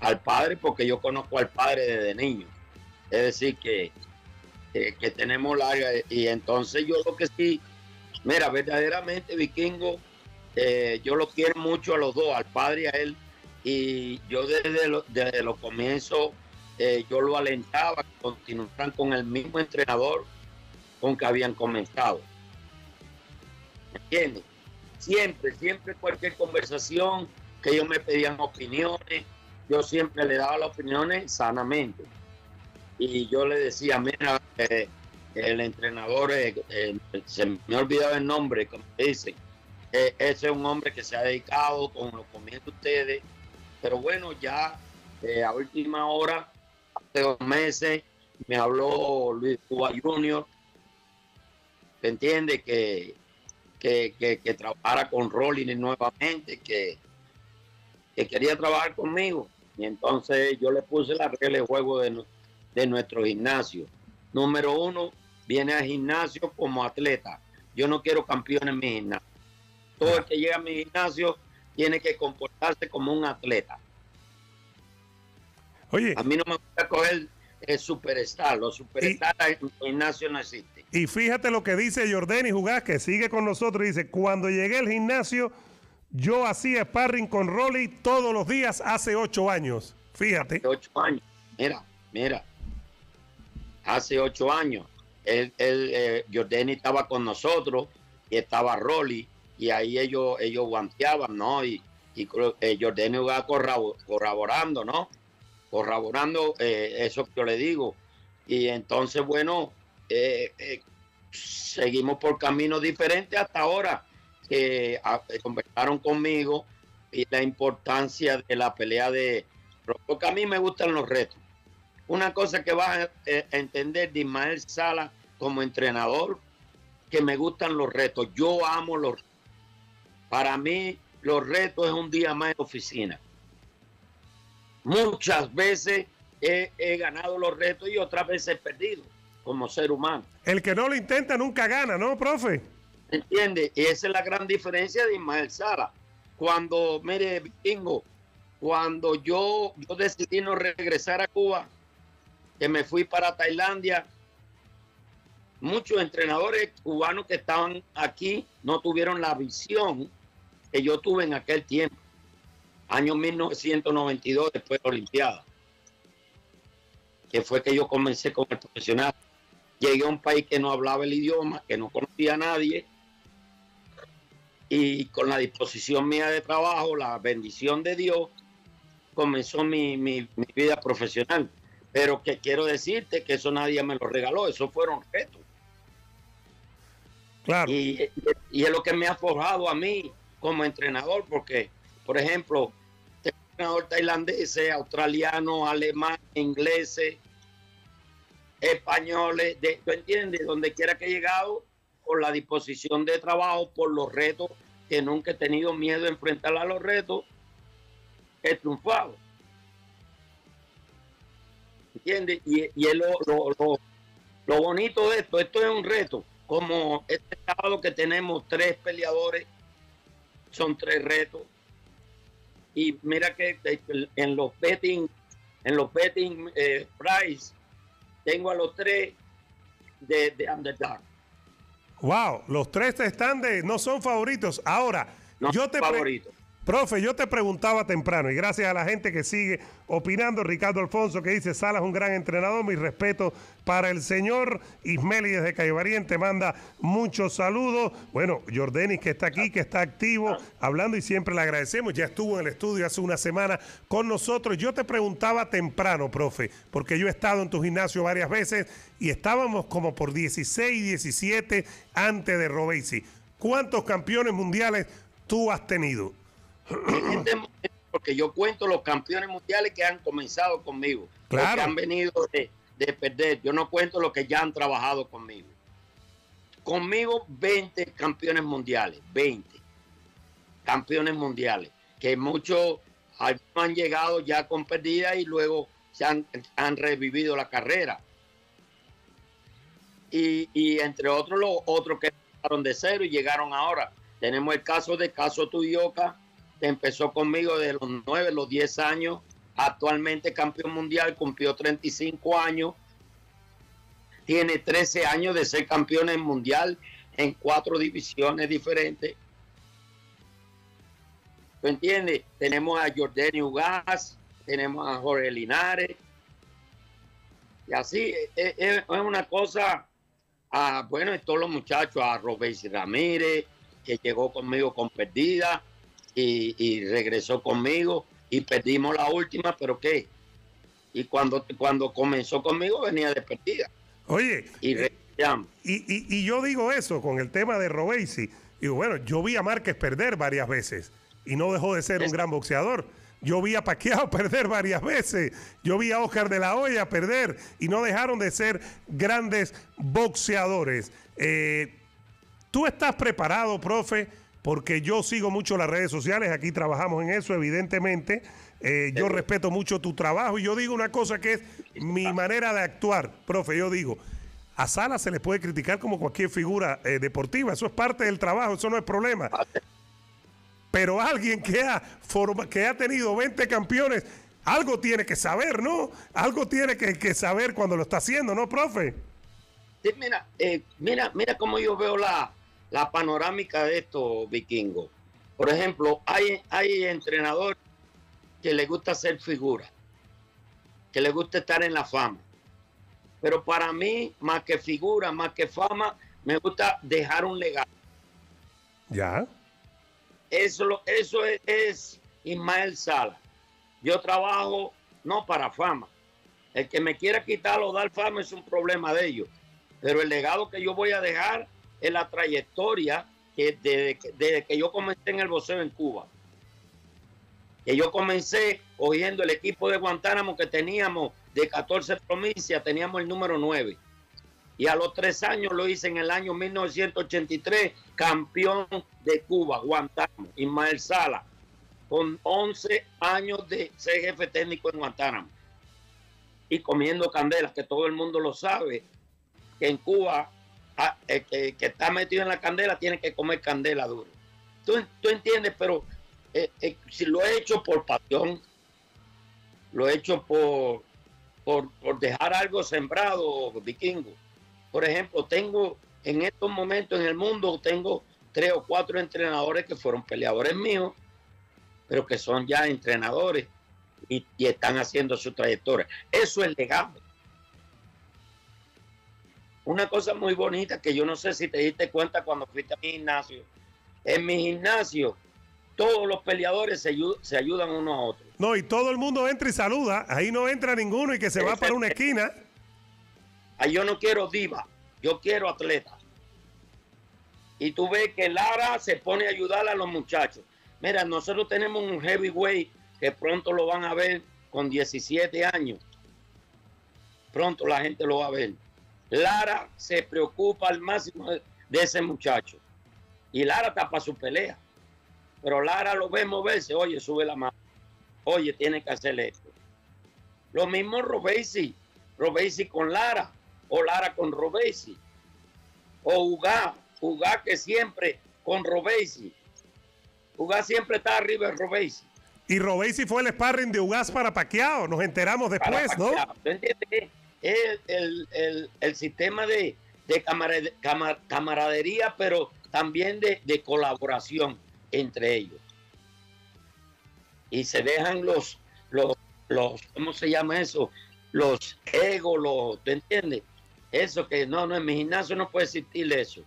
al padre porque yo conozco al padre desde niño. Es decir, que, que, tenemos larga. Y entonces yo lo que sí, mira, verdaderamente Vikingo, eh, yo lo quiero mucho a los dos, al padre y a él y yo desde, los comienzos eh, yo lo alentaba que continuaran con el mismo entrenador con que habían comenzado. ¿Me entiendes? Siempre, siempre cualquier conversación que ellos me pedían opiniones, yo siempre le daba las opiniones sanamente. Y yo le decía, mira, eh, el entrenador, eh, se me ha olvidado el nombre, como dicen, ese es un hombre que se ha dedicado, como lo comienzan ustedes, pero bueno, ya eh, a última hora, hace dos meses, me habló Luis Cuba Jr., ¿se entiende? Que, que, trabajara con Rolling nuevamente, que, que quería trabajar conmigo. Y entonces yo le puse la regla de juego de, de nuestro gimnasio. Número uno, viene al gimnasio como atleta. Yo no quiero campeón en mi gimnasio. Todo el que llega a mi gimnasio tiene que comportarse como un atleta. Oye. A mí no me gusta coger el superstar. Los superstars en gimnasio no existen. Y fíjate lo que dice Jordani Jugás, que sigue con nosotros. Dice: Cuando llegué al gimnasio, yo hacía sparring con Rolly todos los días hace ocho años. Fíjate. ocho años. Mira, mira. Hace ocho años. Él, él eh, Jordani estaba con nosotros y estaba Rolly y ahí ellos, ellos guanteaban, ¿no? Y, y eh, Jordani iba corroborando, ¿no? Corroborando eh, eso que yo le digo. Y entonces, bueno, eh, seguimos por caminos diferentes hasta ahora que conversaron conmigo y la importancia de la pelea de... Porque a mí me gustan los retos. Una cosa que vas a entender de Ismael Sala como entrenador, que me gustan los retos. Yo amo los para mí, los retos es un día más en oficina. Muchas veces he, ganado los retos y otras veces he perdido como ser humano. El que no lo intenta nunca gana, ¿no, profe? ¿Entiende? Y esa es la gran diferencia de Ismael Sara. Cuando, mire, Vikingo, cuando yo, yo decidí no regresar a Cuba, que me fui para Tailandia, muchos entrenadores cubanos que estaban aquí no tuvieron la visión que yo tuve en aquel tiempo, año 1992, después de la Olimpiada, que fue que yo comencé con el profesional. Llegué a un país que no hablaba el idioma, que no conocía a nadie, y con la disposición mía de trabajo, la bendición de Dios, comenzó mi, mi, vida profesional. Pero que quiero decirte que eso nadie me lo regaló, eso fueron retos. Claro. Y, y, es lo que me ha forjado a mí como entrenador, porque, por ejemplo, entrenador tailandés, australiano, alemán, inglés, españoles, de, ¿tú entiendes? Donde quiera que he llegado, por la disposición de trabajo, por los retos, que nunca he tenido miedo de enfrentar a los retos, he triunfado. ¿Entiendes? Y, y es lo, lo, lo bonito de esto, esto es un reto, como este sábado que tenemos tres peleadores son tres retos. Y mira que en los betting, en los betting eh, price, tengo a los tres de, de underdog. Wow, los tres están de, no son favoritos. Ahora, yo te, Profe, yo te preguntaba temprano, y gracias a la gente que sigue opinando, Ricardo Alfonso que dice, Salas un gran entrenador, mi respeto para el señor. Ismeli desde Caibarien te manda muchos saludos. Bueno, Jordanis que está aquí, que está activo, hablando y siempre le agradecemos. Ya estuvo en el estudio hace una semana con nosotros. Yo te preguntaba temprano, profe, porque yo he estado en tu gimnasio varias veces y estábamos como por 16, 17 antes de Robesi. ¿Cuántos campeones mundiales tú has tenido? Este porque yo cuento los campeones mundiales que han comenzado conmigo, claro. que han venido de, de, perder. Yo no cuento los que ya han trabajado conmigo. Conmigo 20 campeones mundiales, 20 campeones mundiales, que muchos han llegado ya con perdida y luego se han, han revivido la carrera. Y, y, entre otros los otros que empezaron de cero y llegaron ahora. Tenemos el caso de Caso Tuyoka, empezó conmigo de los 9, los 10 años, actualmente campeón mundial, cumplió 35 años, tiene 13 años de ser campeón en mundial en cuatro divisiones diferentes. ¿Tú entiendes? Tenemos a Jordani Ugas, tenemos a Jorge Linares. Y así es, es una cosa, ah, bueno, y todos los muchachos, a Robéis Ramírez, que llegó conmigo con perdida, y, regresó conmigo y perdimos la última, pero ¿qué? Y cuando, cuando comenzó conmigo venía de perdida. Oye, y, eh, y, y, yo digo eso con el tema de Robesi. Digo, bueno, yo vi a Márquez perder varias veces y no dejó de ser un gran boxeador. Yo vi a Paquiao perder varias veces. Yo vi a Oscar de la Hoya perder y no dejaron de ser grandes boxeadores. Eh, ¿Tú estás preparado, profe? Porque yo sigo mucho las redes sociales, aquí trabajamos en eso, evidentemente. Eh, yo respeto mucho tu trabajo y yo digo una cosa que es mi manera de actuar, profe, yo digo, a Sala se le puede criticar como cualquier figura eh, deportiva, eso es parte del trabajo, eso no es problema. Pero alguien que ha, que ha tenido 20 campeones, algo tiene que saber, ¿no? Algo tiene que, saber cuando lo está haciendo, ¿no, profe? Sí, mira, eh, mira, mira cómo yo veo la, la panorámica de esto, vikingo. Por ejemplo, hay, hay entrenadores que les gusta ser figura, que les gusta estar en la fama. Pero para mí, más que figura, más que fama, me gusta dejar un legado. Ya. Eso, eso es, es Ismael Sala. Yo trabajo no para fama. El que me quiera quitar o dar fama es un problema de ellos. Pero el legado que yo voy a dejar en la trayectoria que desde, que yo comencé en el boxeo en Cuba. Que yo comencé cogiendo el equipo de Guantánamo que teníamos de 14 provincias, teníamos el número 9. Y a los tres años lo hice en el año 1983, campeón de Cuba, Guantánamo, Ismael Sala, con 11 años de ser jefe técnico en Guantánamo. Y comiendo candelas, que todo el mundo lo sabe, que en Cuba Ah, que, está metido en la candela tiene que comer candela duro. Tú, entiendes, pero eh, eh, si lo he hecho por pasión, lo he hecho por, por, dejar algo sembrado, vikingo. Por ejemplo, tengo en estos momentos en el mundo, tengo tres o cuatro entrenadores que fueron peleadores míos, pero que son ya entrenadores y, y están haciendo su trayectoria. Eso es legado una cosa muy bonita que yo no sé si te diste cuenta cuando fuiste a mi gimnasio. En mi gimnasio, todos los peleadores se, ayudan uno a otro. No, y todo el mundo entra y saluda. Ahí no entra ninguno y que se va para una esquina. Ahí yo no quiero diva, yo quiero atleta. Y tú ves que Lara se pone a ayudar a los muchachos. Mira, nosotros tenemos un heavyweight que pronto lo van a ver con 17 años. Pronto la gente lo va a ver. Lara se preocupa al máximo de ese muchacho. Y Lara tapa su pelea. Pero Lara lo ve moverse. Oye, sube la mano. Oye, tiene que hacer esto. Lo mismo Robesi. Robesi con Lara. O Lara con Robesi. O Ugá. Ugá que siempre con Robesi. Ugá siempre está arriba de Robesi. Y Robesi fue el sparring de Ugás para Paqueado. Nos enteramos después, ¿no? entiendes? Es el, sistema de, camaradería, pero también de, colaboración entre ellos. y se dejan los, los, los, ¿cómo se llama eso? Los egos, los, ¿te entiendes? Eso que no, no, en mi gimnasio no puede existir eso.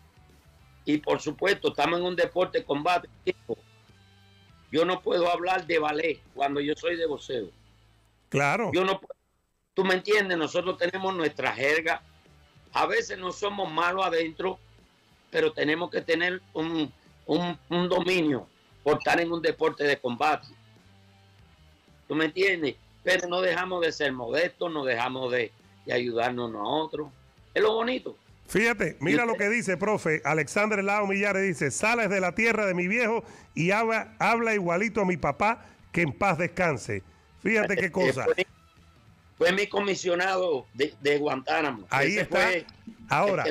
Y por supuesto, estamos en un deporte de combate. Yo no puedo hablar de ballet cuando yo soy de boxeo. Claro. Yo no Tú me entiendes, nosotros tenemos nuestra jerga. A veces no somos malos adentro, pero tenemos que tener un, un dominio por estar en un deporte de combate. ¿Tú me entiendes? Pero no dejamos de ser modestos, no dejamos de, ayudarnos nosotros. Es lo bonito. Fíjate, mira lo que dice, profe. Alexander Lao Millares dice, sales de la tierra de mi viejo y habla, habla igualito a mi papá, que en paz descanse. Fíjate qué cosa. Fue, mi comisionado de, Guantánamo. Ahí está. Ahora,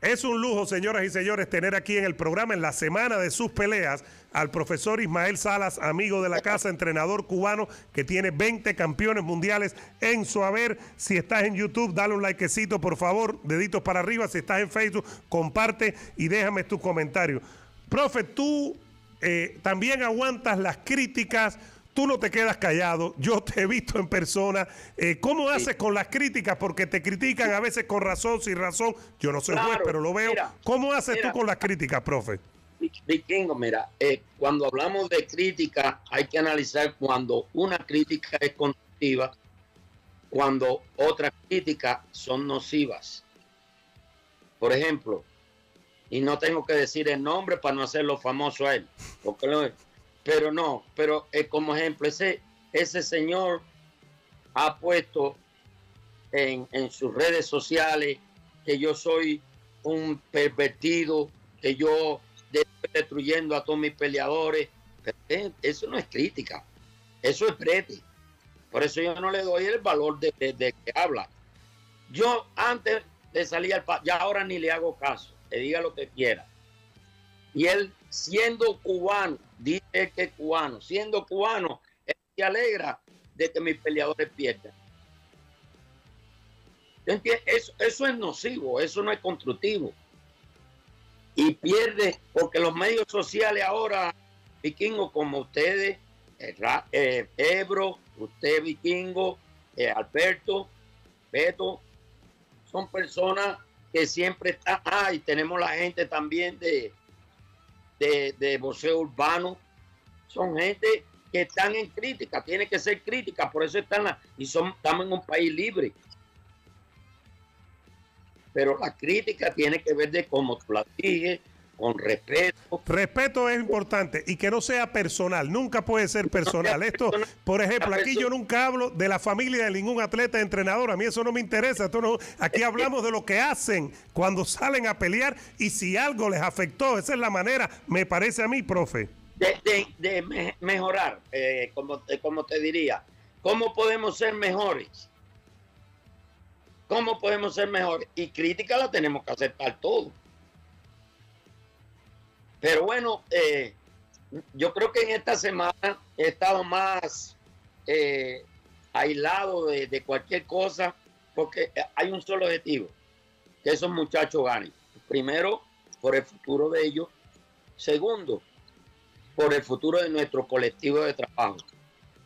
es un lujo, señoras y señores, tener aquí en el programa, en la semana de sus peleas, al profesor Ismael Salas, amigo de la casa, entrenador cubano que tiene 20 campeones mundiales en su haber. Si estás en YouTube, dale un likecito, por favor, deditos para arriba. Si estás en Facebook, comparte y déjame tu comentario. Profe, tú eh, también aguantas las críticas tú no te quedas callado, yo te he visto en persona. Eh, ¿Cómo haces con las críticas? Porque te critican a veces con razón, sin razón. Yo no soy juez, pero lo veo. ¿Cómo haces tú con las críticas, profe? Vikingo, mira, eh, cuando hablamos de crítica, hay que analizar cuando una crítica es constructiva, cuando otras críticas son nocivas. Por ejemplo, y no tengo que decir el nombre para no hacerlo famoso a él, porque lo, pero no, pero eh, como ejemplo, ese, ese señor ha puesto en, sus redes sociales que yo soy un pervertido, que yo estoy destruyendo a todos mis peleadores. Eh, eso no es crítica, eso es brete. Por eso yo no le doy el valor de, que habla. Yo antes de salir al ya ahora ni le hago caso, le diga lo que quiera. Y él, siendo cubano, dice que cubano. Siendo cubano, él se alegra de que mis peleadores pierdan. Eso, eso es nocivo, eso no es constructivo. Y pierde, porque los medios sociales ahora, vikingos como ustedes, eh, eh, Ebro, usted vikingo, eh, Alberto, Beto, son personas que siempre están, ah, tenemos la gente también de, de, de urbano, son gente que están en crítica, tiene que ser crítica, por eso están y son, estamos en un país libre. Pero la crítica tiene que ver de cómo tú la con respeto. Respeto es importante y que no sea personal, nunca puede ser personal. Esto, por ejemplo, aquí yo nunca hablo de la familia de ningún atleta, entrenador, a mí eso no me interesa. Esto no, aquí hablamos de lo que hacen cuando salen a pelear y si algo les afectó, esa es la manera, me parece a mí, profe. De, mejorar, eh, como, como te diría, ¿cómo podemos ser mejores? ¿Cómo podemos ser mejores? Y crítica la tenemos que aceptar todos. Pero bueno, eh, yo creo que en esta semana he estado más eh, aislado de, cualquier cosa porque hay un solo objetivo, que esos muchachos ganen. Primero, por el futuro de ellos. Segundo, por el futuro de nuestro colectivo de trabajo,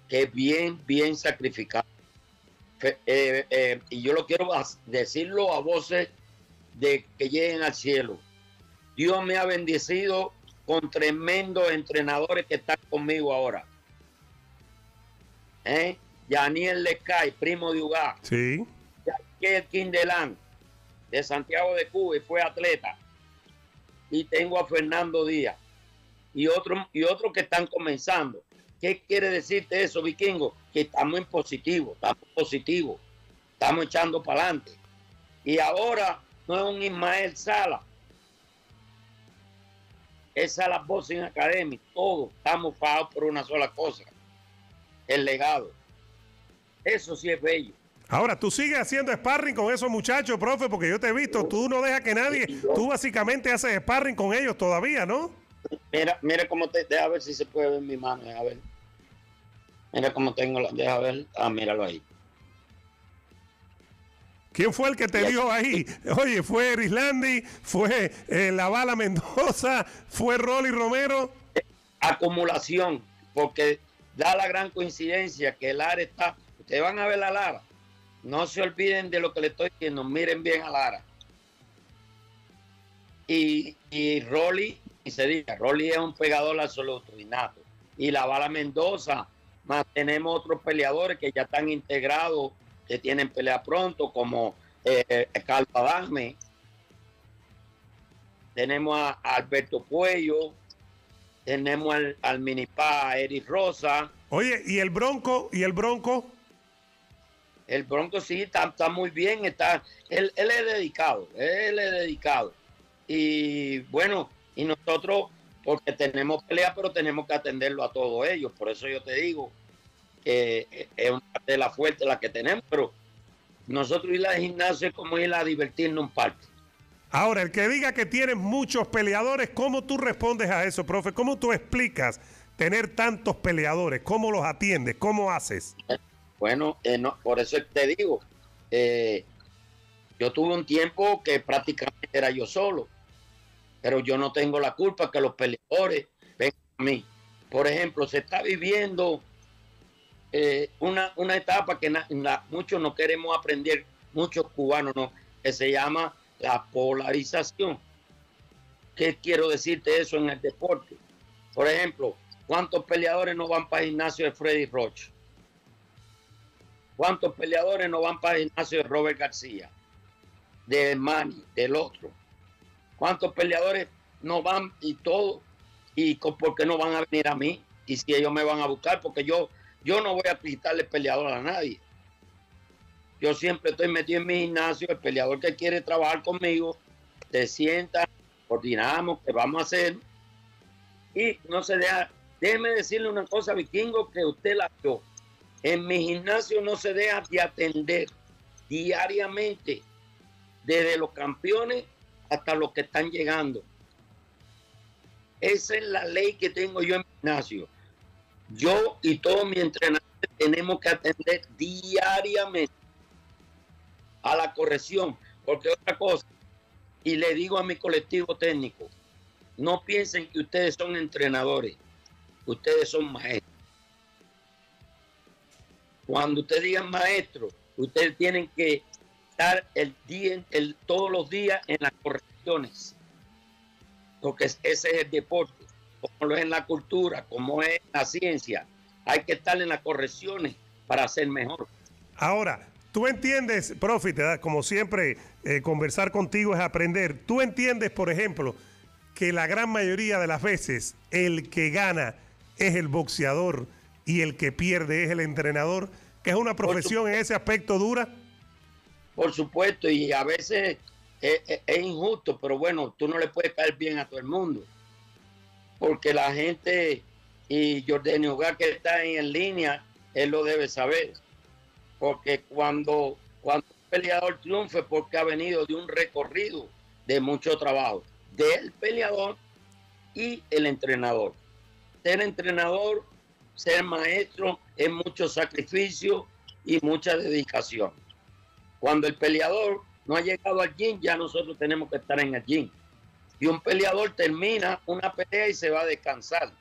que es bien, bien sacrificado. Eh, y yo lo quiero decirlo a voces de que lleguen al cielo Dios me ha bendecido con tremendos entrenadores que están conmigo ahora. ¿Eh? Yaniel Lecay, primo de Ugá. Sí. Yaquiel Quindelán, de Santiago de Cuba y fue atleta. Y tengo a Fernando Díaz. Y otros y otros que están comenzando. ¿Qué quiere decirte eso, vikingo? Que estamos en positivo, estamos positivos, estamos echando para adelante. Y ahora no es un Ismael Sala, esa es la Boxing Academy. Todos estamos pagados por una sola cosa: el legado. Eso sí es bello. Ahora, tú sigues haciendo sparring con esos muchachos, profe, porque yo te he visto, tú no dejas que nadie, tú básicamente haces sparring con ellos todavía, ¿no? Mira, mira cómo te, deja ver si se puede ver mi mano, deja ver. Mira cómo tengo, la, deja ver, ah, míralo ahí. ¿Quién fue el que te dio ahí? Oye, ¿fue Rislandi? ¿Fue eh, La Bala Mendoza? ¿Fue Rolly Romero? Acumulación, porque da la gran coincidencia que Lara está. Ustedes van a ver a Lara. No se olviden de lo que le estoy diciendo. Miren bien a Lara. Y, y Rolly, y se diga, Rolly es un pegador absoluto, innato. Y la bala Mendoza, más tenemos otros peleadores que ya están integrados, que tienen pelea pronto, como eh, Carlos Adame. Tenemos a, Alberto Puello, tenemos al, al minipá Eric Rosa. Oye, ¿y el Bronco? ¿Y el Bronco? El Bronco sí está, está muy bien, está, él, él es dedicado, él es dedicado. Y bueno, y nosotros, porque tenemos pelea, pero tenemos que atenderlo a todos ellos. Por eso yo te digo que es una tela fuerte la que tenemos, pero nosotros ir al gimnasio es como ir a divertirnos un parque. Ahora, el que diga que tienes muchos peleadores, ¿cómo tú respondes a eso, profe? ¿Cómo tú explicas tener tantos peleadores? ¿Cómo los atiendes? ¿Cómo haces? Bueno, eh, no, por eso te digo, eh, yo tuve un tiempo que prácticamente era yo solo, pero yo no tengo la culpa que los peleadores vengan a mí. Por ejemplo, se está viviendo eh, una, una, etapa que muchos no queremos aprender, muchos cubanos no, que se llama la polarización. ¿Qué quiero decirte eso en el deporte? Por ejemplo, ¿cuántos peleadores no van para el gimnasio de Freddy Roach? ¿Cuántos peleadores no van para el gimnasio de Robert García? De Manny, del otro. ¿Cuántos peleadores no van y todo? ¿Y por qué no van a venir a mí? Y si ellos me van a buscar, porque yo, yo no voy a quitarle peleador a nadie. Yo siempre estoy metido en mi gimnasio, el peleador que quiere trabajar conmigo, se sienta, coordinamos qué vamos a hacer. Y no se deja, déjeme decirle una cosa, vikingo, que usted la vio. En mi gimnasio no se deja de atender diariamente, desde los campeones hasta los que están llegando. Esa es la ley que tengo yo en mi gimnasio. Yo y todos mis entrenadores tenemos que atender diariamente a la corrección, porque otra cosa, y le digo a mi colectivo técnico, no piensen que ustedes son entrenadores, ustedes son maestros. Cuando ustedes digan maestro, ustedes tienen que estar el día, el, todos los días en las correcciones, porque ese es el deporte, como lo es en la cultura, como es la ciencia. Hay que estar en las correcciones para ser mejor. Ahora, Tú entiendes, profe, como siempre, eh, conversar contigo es aprender. Tú entiendes, por ejemplo, que la gran mayoría de las veces el que gana es el boxeador y el que pierde es el entrenador, que es una profesión en ese aspecto dura. Por supuesto, y a veces es, injusto, pero bueno, tú no le puedes caer bien a todo el mundo, porque la gente y Jordan Hogar que está en línea, él lo debe saber porque cuando, cuando un peleador triunfe porque ha venido de un recorrido de mucho trabajo del peleador y el entrenador. Ser entrenador, ser maestro es mucho sacrificio y mucha dedicación. Cuando el peleador no ha llegado al gym, ya nosotros tenemos que estar en el gym. Y un peleador termina una pelea y se va a descansar.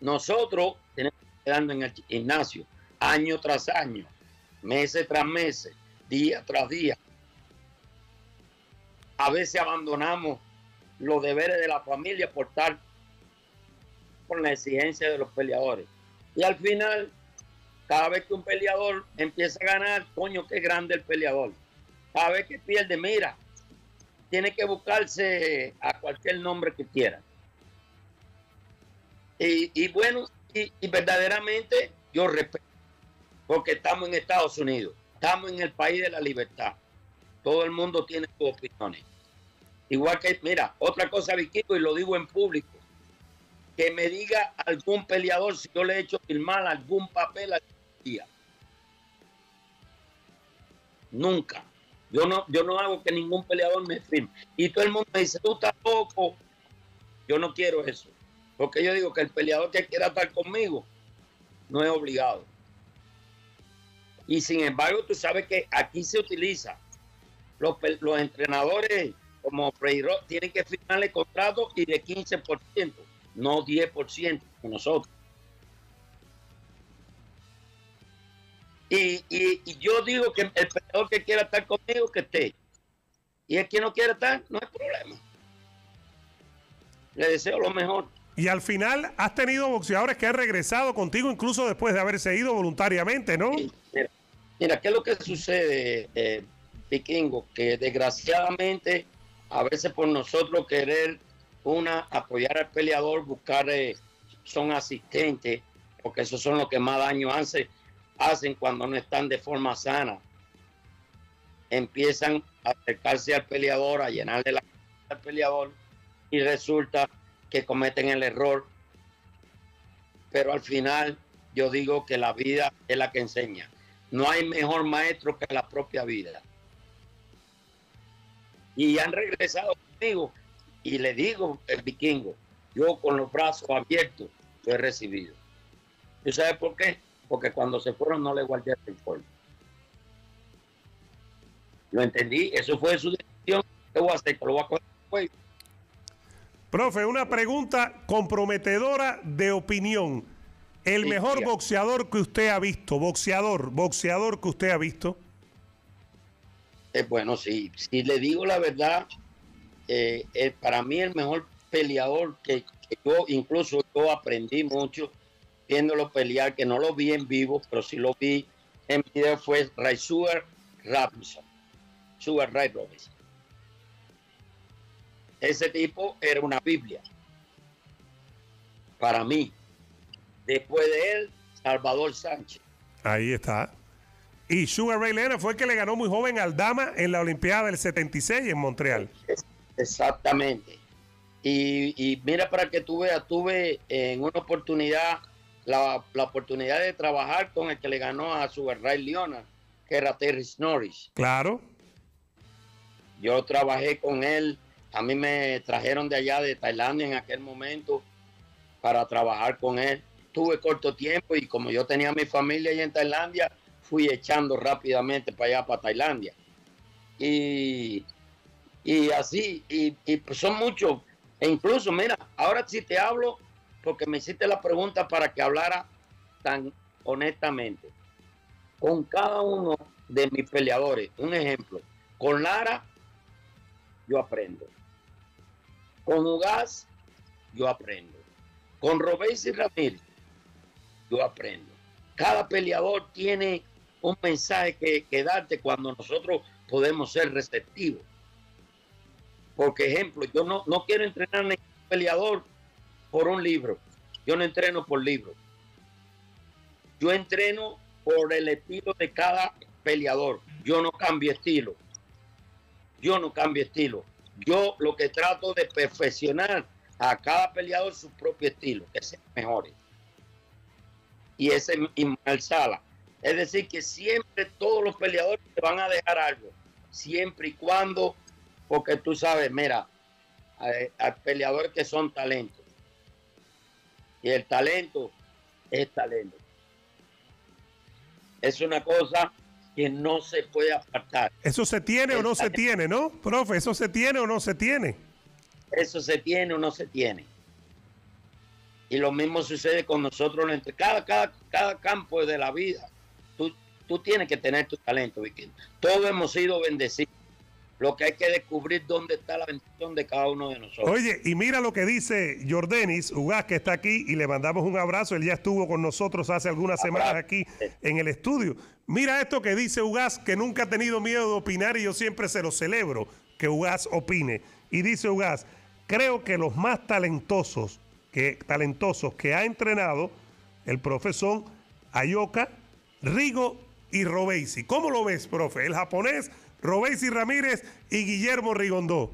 Nosotros tenemos que quedarnos en el gimnasio año tras año meses tras meses, día tras día. A veces abandonamos los deberes de la familia por tal, por la exigencia de los peleadores. Y al final, cada vez que un peleador empieza a ganar, coño, qué grande el peleador. Cada vez que pierde, mira, tiene que buscarse a cualquier nombre que quiera. Y, bueno, y, verdaderamente yo respeto porque estamos en Estados Unidos, estamos en el país de la libertad. Todo el mundo tiene sus opiniones. Igual que, mira, otra cosa, Viquito, y lo digo en público, que me diga algún peleador si yo le he hecho firmar algún papel al día. Nunca. Yo no, yo no hago que ningún peleador me firme. Y todo el mundo me dice, tú estás loco. Yo no quiero eso. Porque yo digo que el peleador que quiera estar conmigo no es obligado. Y sin embargo, tú sabes que aquí se utiliza. Los, entrenadores como Freire tienen que firmarle contrato y de 15%, no 10% con nosotros. Y, yo digo que el peleador que quiera estar conmigo, que esté. Y el que no quiera estar, no hay problema. Le deseo lo mejor. Y al final has tenido boxeadores que han regresado contigo incluso después de haberse ido voluntariamente, ¿no? mira, ¿qué es lo que sucede, eh, Piquingo? Que desgraciadamente a veces por nosotros querer una apoyar al peleador, buscar eh, son asistentes, porque esos son los que más daño hacen, hacen cuando no están de forma sana. Empiezan a acercarse al peleador, a llenarle la al peleador y resulta que cometen el error. Pero al final yo digo que la vida es la que enseña. No hay mejor maestro que la propia vida. Y han regresado conmigo y le digo, el vikingo, yo con los brazos abiertos lo he recibido. ¿Tú sabes por qué? Porque cuando se fueron no le guardé el informe. Lo entendí, eso fue su decisión. ¿Qué voy a hacer? lo voy a coger Profe, una pregunta comprometedora de opinión. El mejor boxeador que usted ha visto, boxeador, boxeador que usted ha visto. Eh, bueno, sí, si le digo la verdad, eh, para mí el mejor peleador que, yo incluso yo aprendí mucho viéndolo pelear, que no lo vi en vivo, pero sí lo vi en video, fue Ray Sugar Robinson. Sugar Ray Robinson. Ese tipo era una Biblia. Para mí. Después de él, Salvador Sánchez. Ahí está. Y Sugar Ray Leonard fue el que le ganó muy joven al Dama en la Olimpiada del 76 en Montreal. Exactamente. Y, mira para que tú veas, tuve en una oportunidad la, oportunidad de trabajar con el que le ganó a Sugar Ray Leonard, que era Terry Norris. Claro. Yo trabajé con él, a mí me trajeron de allá de Tailandia en aquel momento para trabajar con él. Tuve corto tiempo y como yo tenía mi familia allá en Tailandia, fui echando rápidamente para allá, para Tailandia. Y, y así, y, pues son muchos. E incluso, mira, ahora sí te hablo porque me hiciste la pregunta para que hablara tan honestamente. Con cada uno de mis peleadores, un ejemplo, con Lara, yo aprendo. Con Ugaz, yo aprendo. Con Robés y Ramírez, yo aprendo. Cada peleador tiene un mensaje que, darte cuando nosotros podemos ser receptivos. Porque, ejemplo, yo no, no quiero entrenar a ningún peleador por un libro. Yo no entreno por libro. Yo entreno por el estilo de cada peleador. Yo no cambio estilo. Yo no cambio estilo. Yo lo que trato de perfeccionar a cada peleador su propio estilo, que sea mejor. Y ese es Sala es decir, que siempre todos los peleadores te van a dejar algo, siempre y cuando, porque tú sabes, mira, hay, peleadores que son talentos. Y el talento es talento. Es una cosa que no se puede apartar. Eso se tiene o no se tiene, ¿no? Profe, ¿eso se tiene o no se tiene? Eso se tiene o no se tiene. Y lo mismo sucede con nosotros entre cada, cada, cada campo de la vida tú tienes que tener tu talento, Vicky. Todos hemos sido bendecidos. Lo que hay que descubrir dónde está la bendición de cada uno de nosotros. Oye, y mira lo que dice Jordanis Ugaz, que está aquí, y le mandamos un abrazo. Él ya estuvo con nosotros hace algunas semanas aquí en el estudio. Mira esto que dice Ugaz, que nunca ha tenido miedo de opinar y yo siempre se lo celebro, que Ugaz opine. Y dice Ugaz, creo que los más talentosos que, talentosos que ha entrenado el profesor Ayoka, Rigo y Robeisi. ¿Cómo lo ves, profe? El japonés, Robeisi Ramírez y Guillermo Rigondó.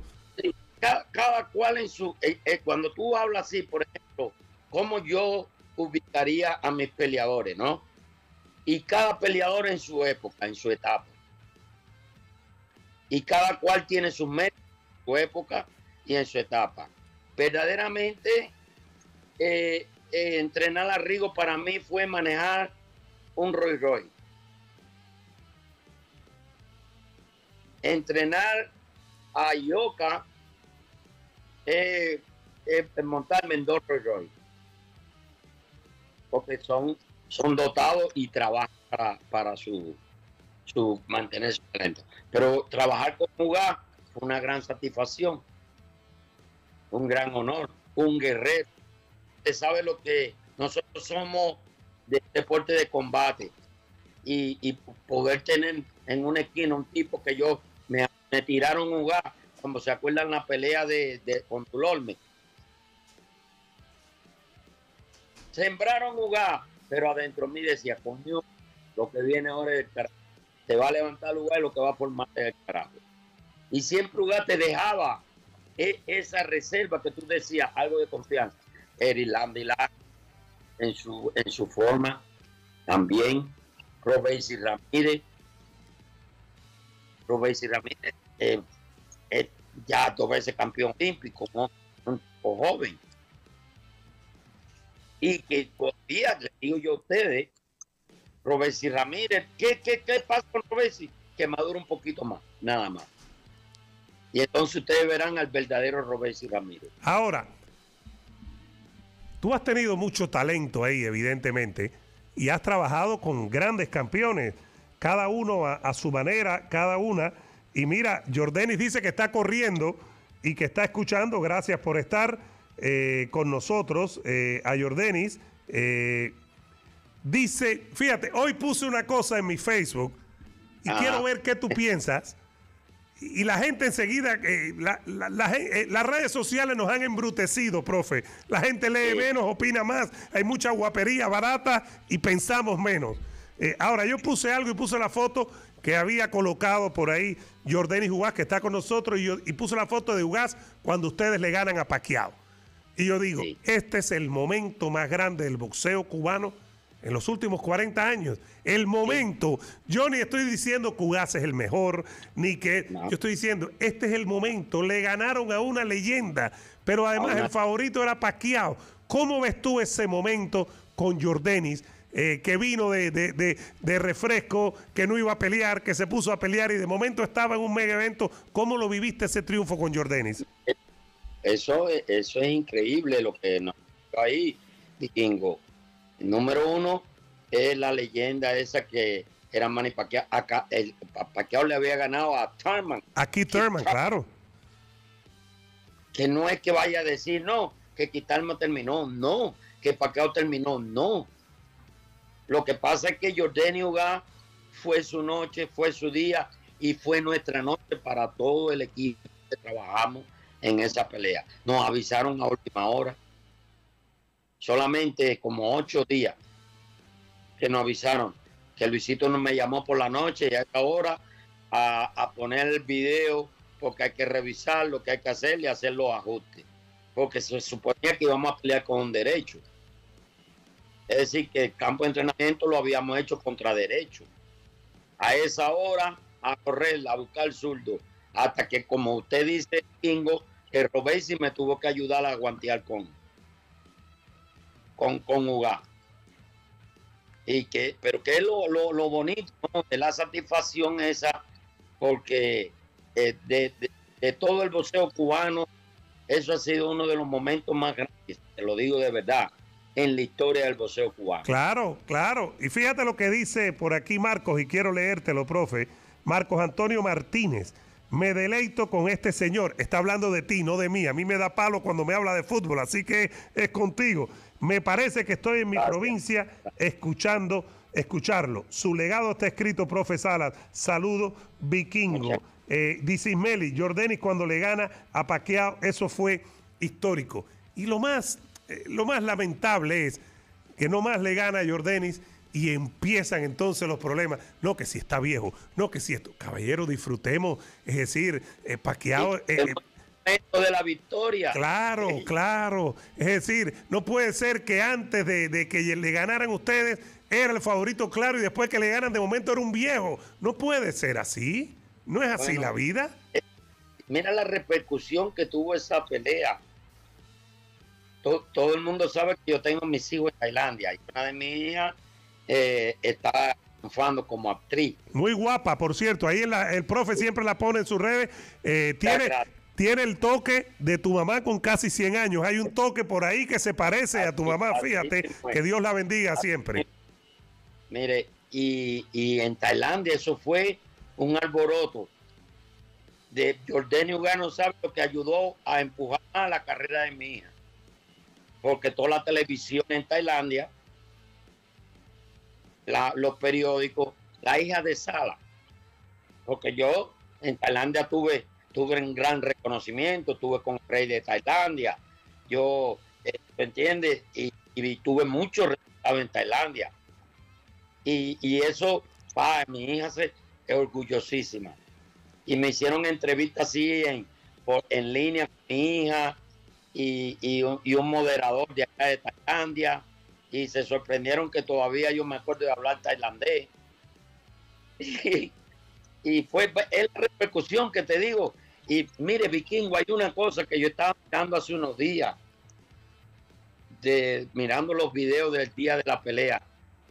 cada, cual en su... Eh, eh, cuando tú hablas así, por ejemplo, ¿cómo yo ubicaría a mis peleadores, no? Y cada peleador en su época, en su etapa. Y cada cual tiene sus metas, su época y en su etapa. Verdaderamente, eh, entrenar a Rigo para mí fue manejar un Roy Roy entrenar a Yoka es, montarme en dos Roy Porque son son dotados y trabajan para, su, su mantener talento. Pero trabajar con Uga fue una gran satisfacción, un gran honor, un guerrero. Usted sabe lo que nosotros somos de deporte de combate y, poder tener en una esquina un tipo que yo me, tiraron Uga, como se acuerdan la pelea de, de con Sembraron Uga, pero adentro mí decía, coño, lo que viene ahora es el carajo. Te va a levantar lugar y lo que va a formar es el carajo. Y siempre Uga te dejaba e, esa reserva que tú decías, algo de confianza. Eric Landila en su, en su forma también. y Ramírez. Y Ramírez eh, eh, ya dos veces campeón olímpico, un joven y que podía, le digo yo a ustedes, Robesi Ramírez, ¿qué, qué, qué pasa con Robesi? Que madura un poquito más, nada más. Y entonces ustedes verán al verdadero Robesi Ramírez. Ahora, tú has tenido mucho talento ahí, evidentemente, y has trabajado con grandes campeones, cada uno a, su manera, cada una. Y mira, Jordanis dice que está corriendo y que está escuchando. Gracias por estar. Eh, con nosotros, eh, a Jordanis. Eh, dice, fíjate, hoy puse una cosa en mi Facebook y quiero ver qué tú piensas. Y la gente enseguida, las redes sociales nos han embrutecido, profe. La gente lee menos, opina más, hay mucha guapería barata y pensamos menos. Ahora, yo puse algo y puse la foto que había colocado por ahí Jordanis Ugaz, que está con nosotros, y, y puse la foto de Ugaz cuando ustedes le ganan a Paquiao. Y yo digo, este es el momento más grande del boxeo cubano en los últimos 40 años. El momento, yo ni estoy diciendo que Ugas es el mejor, ni que yo estoy diciendo, este es el momento, le ganaron a una leyenda, pero además el favorito era Pacquiao. ¿Cómo ves tú ese momento con Jordanis? Eh, que vino de, de, refresco, que no iba a pelear, que se puso a pelear y de momento estaba en un mega evento. ¿Cómo lo viviste ese triunfo con Jordanis? Eso, eso es increíble lo que nos ahí, Vikingo. Número uno es la leyenda esa que era Manny Pacquiao. Acá, el, Pacquiao le había ganado a Thurman. Aquí Thurman, claro. Que no es que vaya a decir, no, que Quitarme terminó, no, que Pacquiao terminó, no. Lo que pasa es que Jordan Uga fue su noche, fue su día y fue nuestra noche para todo el equipo que trabajamos en esa pelea. Nos avisaron a última hora. Solamente como ocho días que nos avisaron que Luisito no me llamó por la noche y a esta hora a, poner el video porque hay que revisar lo que hay que hacer y hacer los ajustes. Porque se suponía que íbamos a pelear con un derecho. Es decir, que el campo de entrenamiento lo habíamos hecho contra derecho. A esa hora, a correr, a buscar zurdo. Hasta que, como usted dice, Kingo, que Robesi me tuvo que ayudar a guantear con, con, con Y que, pero que es lo, bonito de la satisfacción esa, porque eh, de, todo el boxeo cubano, eso ha sido uno de los momentos más grandes, te lo digo de verdad, en la historia del boxeo cubano. Claro, claro. Y fíjate lo que dice por aquí Marcos, y quiero leértelo, profe. Marcos Antonio Martínez. Me deleito con este señor. Está hablando de ti, no de mí. A mí me da palo cuando me habla de fútbol, así que es contigo. Me parece que estoy en mi provincia escuchando, escucharlo. Su legado está escrito, profe Salas. Saludo, vikingo. Eh, dice Meli, Jordanis cuando le gana a Paqueado, eso fue histórico. Y lo más, eh, lo más lamentable es que no más le gana a Jordanis y empiezan entonces los problemas. No, que si está viejo, no, que si esto. Caballero, disfrutemos, es decir, eh, paqueado. Eh, de la victoria. Claro, claro. Es decir, no puede ser que antes de, que le ganaran ustedes era el favorito claro y después que le ganan de momento era un viejo. No puede ser así. No es así la vida. Eh, mira la repercusión que tuvo esa pelea. Todo, todo, el mundo sabe que yo tengo mis hijos en Tailandia y una de mis hijas eh, está triunfando como actriz. Muy guapa, por cierto. Ahí el profe siempre la pone en sus redes. Eh, tiene, tiene el toque de tu mamá con casi 100 años. Hay un toque por ahí que se parece a tu mamá, fíjate. Que Dios la bendiga siempre. Mire, y, y en Tailandia eso fue un alboroto de Jordanio Gano sabe lo que ayudó a empujar a la carrera de mi hija. Porque toda la televisión en Tailandia, los periódicos, la hija de Sala. Porque yo en Tailandia tuve, tuve un gran reconocimiento, tuve con el rey de Tailandia. Yo, eh, ¿me entiendes? Y, tuve mucho resultados en Tailandia. Y, y eso, mi hija se, es orgullosísima y me hicieron entrevistas así en, en línea con mi hija y, un, moderador de acá de Tailandia y se sorprendieron que todavía yo me acuerdo de hablar tailandés. Y, fue la repercusión que te digo. Y mire, Vikingo, hay una cosa que yo estaba mirando hace unos días, de, mirando los videos del día de la pelea.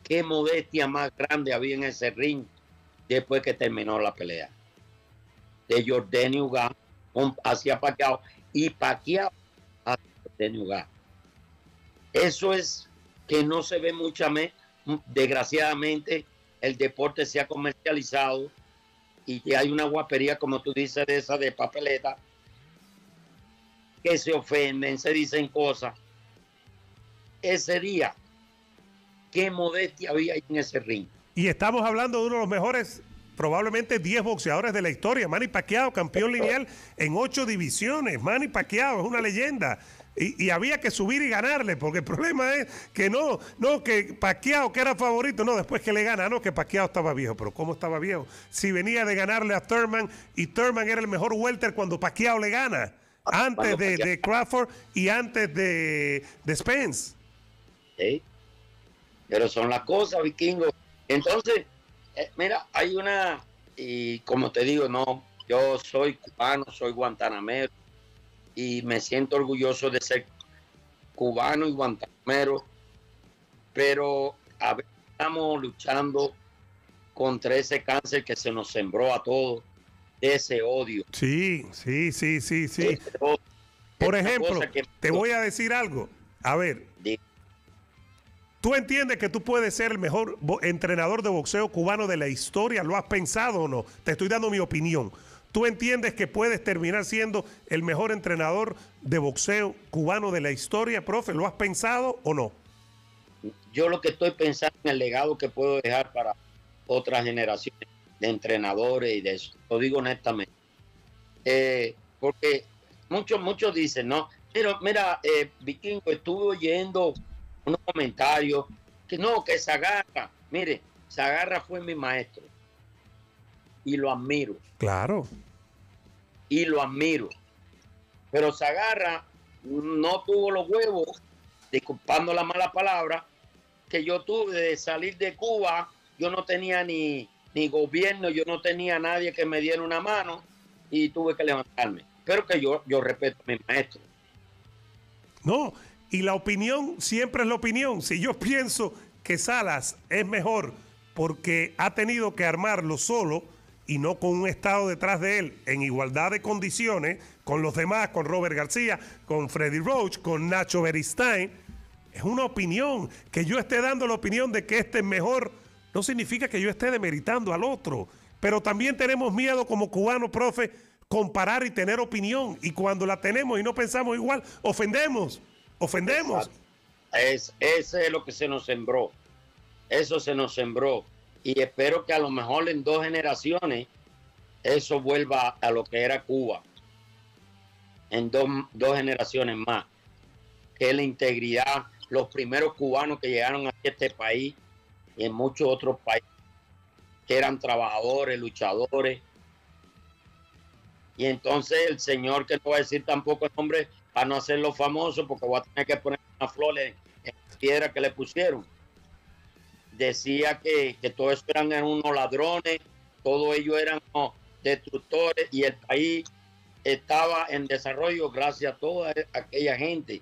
Qué modestia más grande había en ese ring después que terminó la pelea de Jordan Uga hacia Paquiao y Paquiao Eso es que no se ve mucha desgraciadamente el deporte se ha comercializado y hay una guapería, como tú dices, de esa de papeleta, que se ofenden, se dicen cosas. Ese día, qué modestia había en ese ring. Y estamos hablando de uno de los mejores probablemente 10 boxeadores de la historia. Manny Pacquiao, campeón lineal en 8 divisiones. Manny Pacquiao es una leyenda. Y, había que subir y ganarle, porque el problema es que no, no, que Pacquiao, que era favorito, no, después que le gana, no, que Pacquiao estaba viejo, pero ¿cómo estaba viejo? Si venía de ganarle a Thurman y Thurman era el mejor welter cuando Pacquiao le gana, antes de, Crawford y antes de, de Spence. Sí. Pero son las cosas, vikingo. Entonces, eh, mira, hay una, y como te digo, no, yo soy cubano, soy guantanamero y me siento orgulloso de ser cubano y guantanamero, pero a veces estamos luchando contra ese cáncer que se nos sembró a todos, ese odio. Sí, sí, sí, sí, sí. Por ejemplo, te voy a decir algo. A ver, ¿Tú entiendes que tú puedes ser el mejor entrenador de boxeo cubano de la historia? ¿Lo has pensado o no? Te estoy dando mi opinión. ¿Tú entiendes que puedes terminar siendo el mejor entrenador de boxeo cubano de la historia, profe? ¿Lo has pensado o no? Yo lo que estoy pensando en el legado que puedo dejar para otras generaciones de entrenadores y de eso. Lo digo honestamente. Eh, porque muchos, muchos dicen, no, pero mira, eh, Vikingo, estuve oyendo unos comentarios que no, que Zagarra, mire, Zagarra fue mi maestro y lo admiro. Claro. Y lo admiro. Pero Zagarra no tuvo los huevos, disculpando la mala palabra, que yo tuve de salir de Cuba. Yo no tenía ni, ni gobierno, yo no tenía nadie que me diera una mano y tuve que levantarme. Pero que yo, yo respeto a mi maestro. No, y la opinión siempre es la opinión. Si yo pienso que Salas es mejor porque ha tenido que armarlo solo y no con un Estado detrás de él en igualdad de condiciones con los demás, con Robert García, con Freddy Roach, con Nacho Beristain, es una opinión. Que yo esté dando la opinión de que este es mejor no significa que yo esté demeritando al otro. Pero también tenemos miedo como cubano, profe, comparar y tener opinión. Y cuando la tenemos y no pensamos igual, ofendemos. Ofendemos. Es, ese es lo que se nos sembró. Eso se nos sembró. Y espero que a lo mejor en dos generaciones eso vuelva a lo que era Cuba. En dos, dos generaciones más. Que la integridad. Los primeros cubanos que llegaron a este país y en muchos otros países que eran trabajadores, luchadores. Y entonces el señor, que no va a decir tampoco el nombre, a no hacerlo famoso porque voy a tener que poner una flor en, la piedra que le pusieron. Decía que, que todos eran unos ladrones, todos ellos eran destructores y el país estaba en desarrollo gracias a toda aquella gente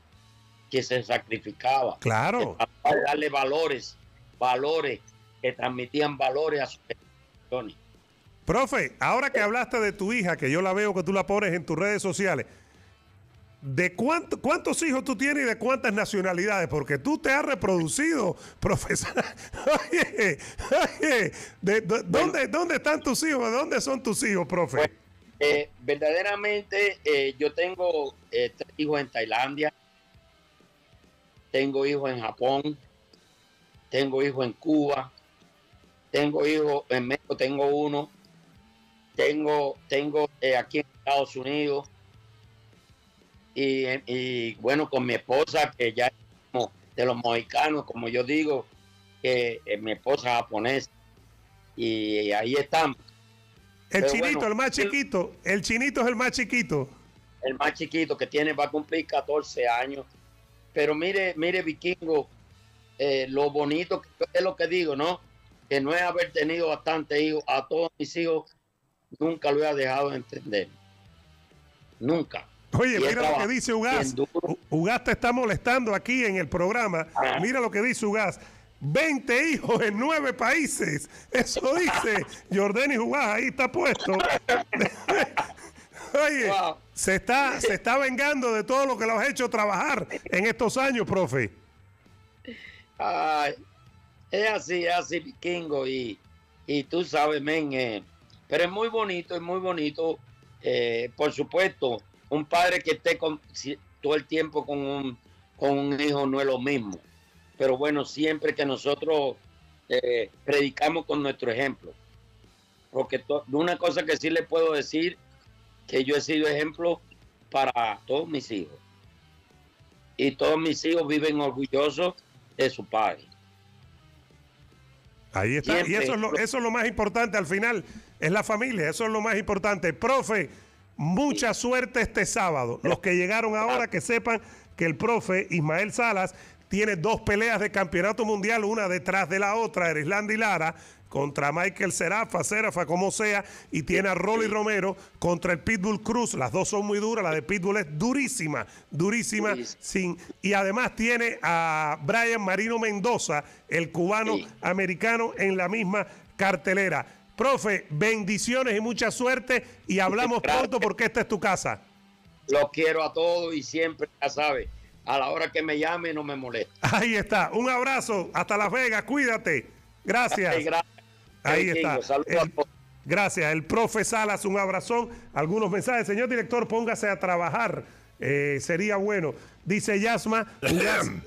que se sacrificaba. Claro. Para darle valores, valores, que transmitían valores a sus generaciones. Profe, ahora que hablaste de tu hija, que yo la veo que tú la pones en tus redes sociales, ¿De cuánto, cuántos hijos tú tienes y de cuántas nacionalidades? Porque tú te has reproducido, profesor. Oye, oye, de, ¿dónde, ¿dónde están tus hijos? ¿De dónde son tus hijos, profe? Pues, eh, verdaderamente, eh, yo tengo eh, tres hijos en Tailandia, tengo hijos en Japón, tengo hijos en Cuba, tengo hijos en México, tengo uno, tengo, tengo aquí en Estados Unidos y, bueno, con mi esposa, que ya es de los mexicanos, como yo digo, que es mi esposa japonesa. Y ahí estamos. El chinito, el más chiquito. El, chinito es el más chiquito. El más chiquito que tiene, va a cumplir 14 años. Pero mire, mire, vikingo, eh, lo bonito que es lo que digo, ¿no? Que no es haber tenido bastante hijos. A todos mis hijos nunca lo he dejado de entender. Nunca. Oye, mira lo que dice Ugas. Ugas te está molestando aquí en el programa. Mira lo que dice Ugas. 20 hijos en 9 países. Eso dice Jordani Ugas. Ahí está puesto. Oye, se, está, se está vengando de todo lo que lo has hecho trabajar en estos años, profe. Ay, es así, es así, vikingo. Y, y tú sabes, men, eh, pero es muy bonito, es muy bonito. Eh, por supuesto, un padre que esté con, todo el tiempo con un, con un hijo no es lo mismo. Pero bueno, siempre que nosotros eh, predicamos con nuestro ejemplo. Porque una cosa que sí le puedo decir, que yo he sido ejemplo para todos mis hijos. Y todos mis hijos viven orgullosos de su padre. Ahí está. y eso es, lo, eso es lo más importante al final, es la familia, eso es lo más importante. Profe, Mucha suerte este sábado. Los que llegaron ahora que sepan que el profe Ismael Salas tiene dos peleas de campeonato mundial, una detrás de la otra, Erisland y Lara, contra Michael Serafa, Serafa, como sea, y tiene a Rolly Romero contra el Pitbull Cruz. Las dos son muy duras, la de Pitbull es durísima, durísima, sin, y además tiene a Brian Marino Mendoza, el cubano americano, en la misma cartelera. Profe, bendiciones y mucha suerte y hablamos pronto porque esta es tu casa. Los quiero a todos y siempre, ya sabes, a la hora que me llame no me moleste. Ahí está, un abrazo, hasta Las Vegas, cuídate. Gracias. Ahí está. gracias, el profe Salas, un abrazón. Algunos mensajes, señor director, póngase a trabajar. Eh, sería bueno. Dice Yasma,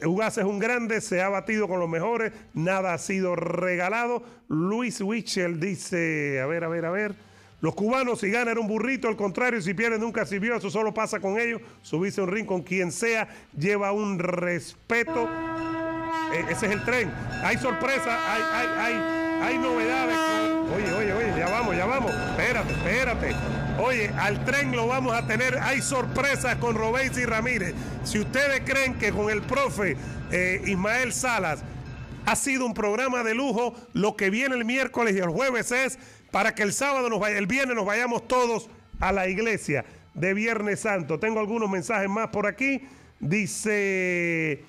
Ugas, es un grande, se ha batido con los mejores, nada ha sido regalado. Luis Wichel dice, a ver, a ver, a ver. Los cubanos si ganan un burrito, al contrario, si pierden nunca sirvió, eso solo pasa con ellos. Subirse un ring con quien sea, lleva un respeto. Eh, ese es el tren. Hay sorpresa, hay, hay, hay, hay novedades. Oye, oye, oye, ya vamos, ya vamos. Espérate, espérate. Oye, al tren lo vamos a tener. Hay sorpresas con Robéis y Ramírez. Si ustedes creen que con el profe eh, Ismael Salas ha sido un programa de lujo, lo que viene el miércoles y el jueves es para que el sábado, nos vaya, el viernes nos vayamos todos a la iglesia de Viernes Santo. Tengo algunos mensajes más por aquí. Dice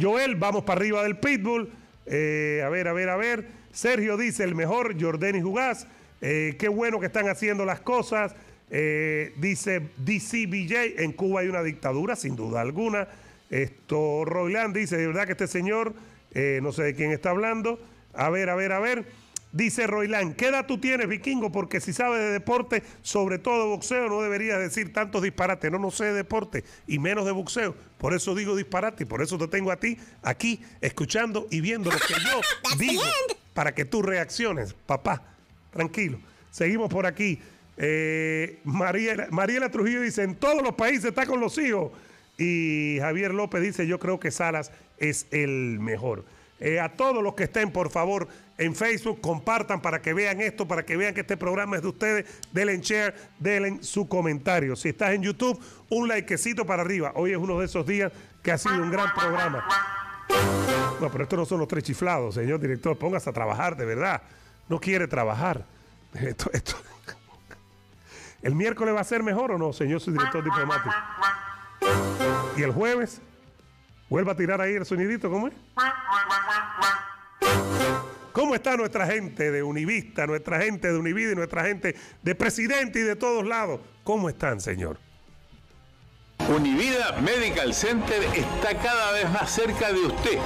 Joel, vamos para arriba del pitbull. Eh, a ver, a ver, a ver. Sergio dice el mejor, Jordani Jugás. Eh, qué bueno que están haciendo las cosas. Eh, dice DCBJ, en Cuba hay una dictadura, sin duda alguna. Esto, Royland dice, de verdad que este señor, eh, no sé de quién está hablando. A ver, a ver, a ver. Dice Royland, ¿qué edad tú tienes, vikingo? Porque si sabes de deporte, sobre todo boxeo, no deberías decir tantos disparates. No, no sé de deporte y menos de boxeo. Por eso digo disparate y por eso te tengo a ti aquí escuchando y viendo lo que yo digo para que tú reacciones, papá. Tranquilo. Seguimos por aquí. Eh, Mariela, Trujillo dice, en todos los países está con los hijos. Y Javier López dice, yo creo que Salas es el mejor. Eh, a todos los que estén, por favor, en Facebook, compartan para que vean esto, para que vean que este programa es de ustedes. Denle share, denle su comentario. Si estás en YouTube, un likecito para arriba. Hoy es uno de esos días que ha sido un gran programa. No, pero estos no son los tres chiflados, señor director. Póngase a trabajar, de verdad no quiere trabajar. Esto, esto. ¿El miércoles va a ser mejor o no, señor su director diplomático? ¿Y el jueves? ¿Vuelva a tirar ahí el sonidito? ¿Cómo es? ¿Cómo está nuestra gente de Univista, nuestra gente de Univida y nuestra gente de presidente y de todos lados? ¿Cómo están, señor? Univida Medical Center está cada vez más cerca de usted.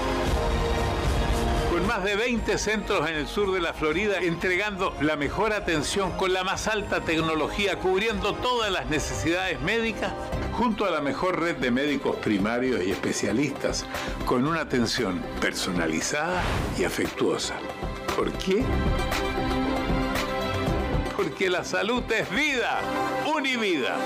De 20 centros en el sur de la Florida, entregando la mejor atención con la más alta tecnología, cubriendo todas las necesidades médicas, junto a la mejor red de médicos primarios y especialistas, con una atención personalizada y afectuosa. ¿Por qué? Porque la salud es vida, univida.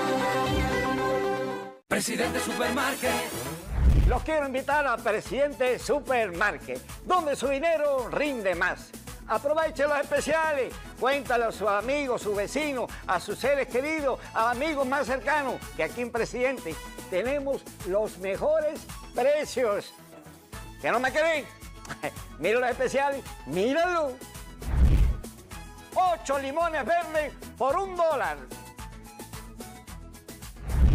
Presidente Supermarket. Los quiero invitar a Presidente Supermarket, donde su dinero rinde más. Aproveche los especiales, cuéntale a sus amigos, sus vecinos, a sus seres queridos, a amigos más cercanos, que aquí en Presidente tenemos los mejores precios. ¿Que no me creen? Mira los especiales, míralo. Ocho limones verdes por un dólar.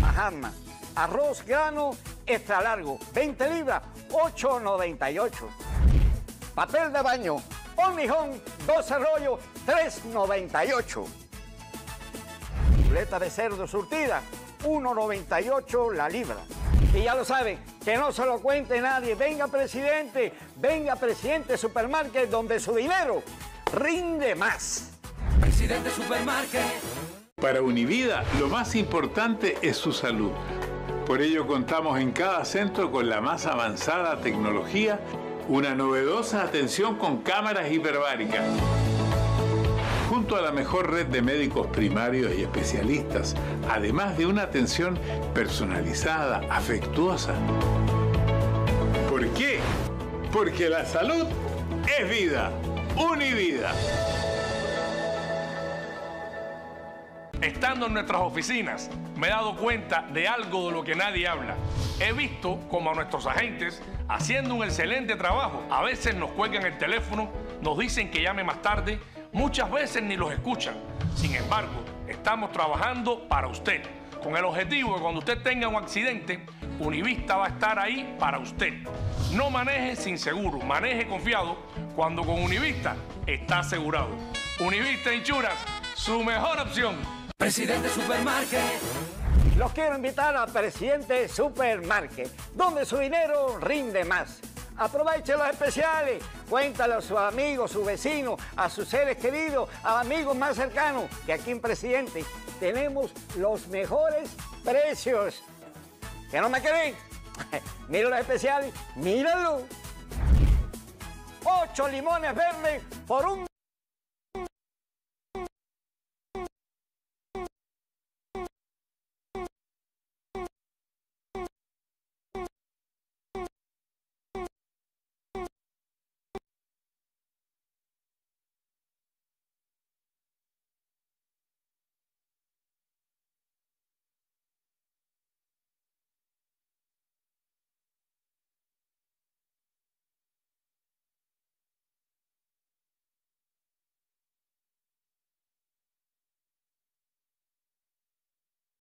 Majama, arroz grano extra largo, 20 libras, 8.98. Papel de baño, Onlijón, 12 rollos, 3.98. Chuleta de cerdo surtida, 1.98 la libra. Y ya lo sabe, que no se lo cuente nadie. Venga, presidente, venga, presidente Supermarket, donde su dinero rinde más. Presidente Supermarket. Para Univida, lo más importante es su salud. Por ello contamos en cada centro con la más avanzada tecnología, una novedosa atención con cámaras hiperbáricas, junto a la mejor red de médicos primarios y especialistas, además de una atención personalizada, afectuosa. ¿Por qué? Porque la salud es vida, univida. Estando en nuestras oficinas, me he dado cuenta de algo de lo que nadie habla. He visto como a nuestros agentes, haciendo un excelente trabajo, a veces nos cuelgan el teléfono, nos dicen que llame más tarde, muchas veces ni los escuchan. Sin embargo, estamos trabajando para usted, con el objetivo de que cuando usted tenga un accidente, Univista va a estar ahí para usted. No maneje sin seguro, maneje confiado cuando con Univista está asegurado. Univista Inchuras, su mejor opción. Presidente Supermarket. Los quiero invitar a Presidente Supermarket, donde su dinero rinde más. Aproveche los especiales, cuéntale a sus amigos, sus vecinos, a sus seres queridos, a amigos más cercanos, que aquí en Presidente tenemos los mejores precios. ¿Que no me creen? Mira los especiales, míralo. Ocho limones verdes por un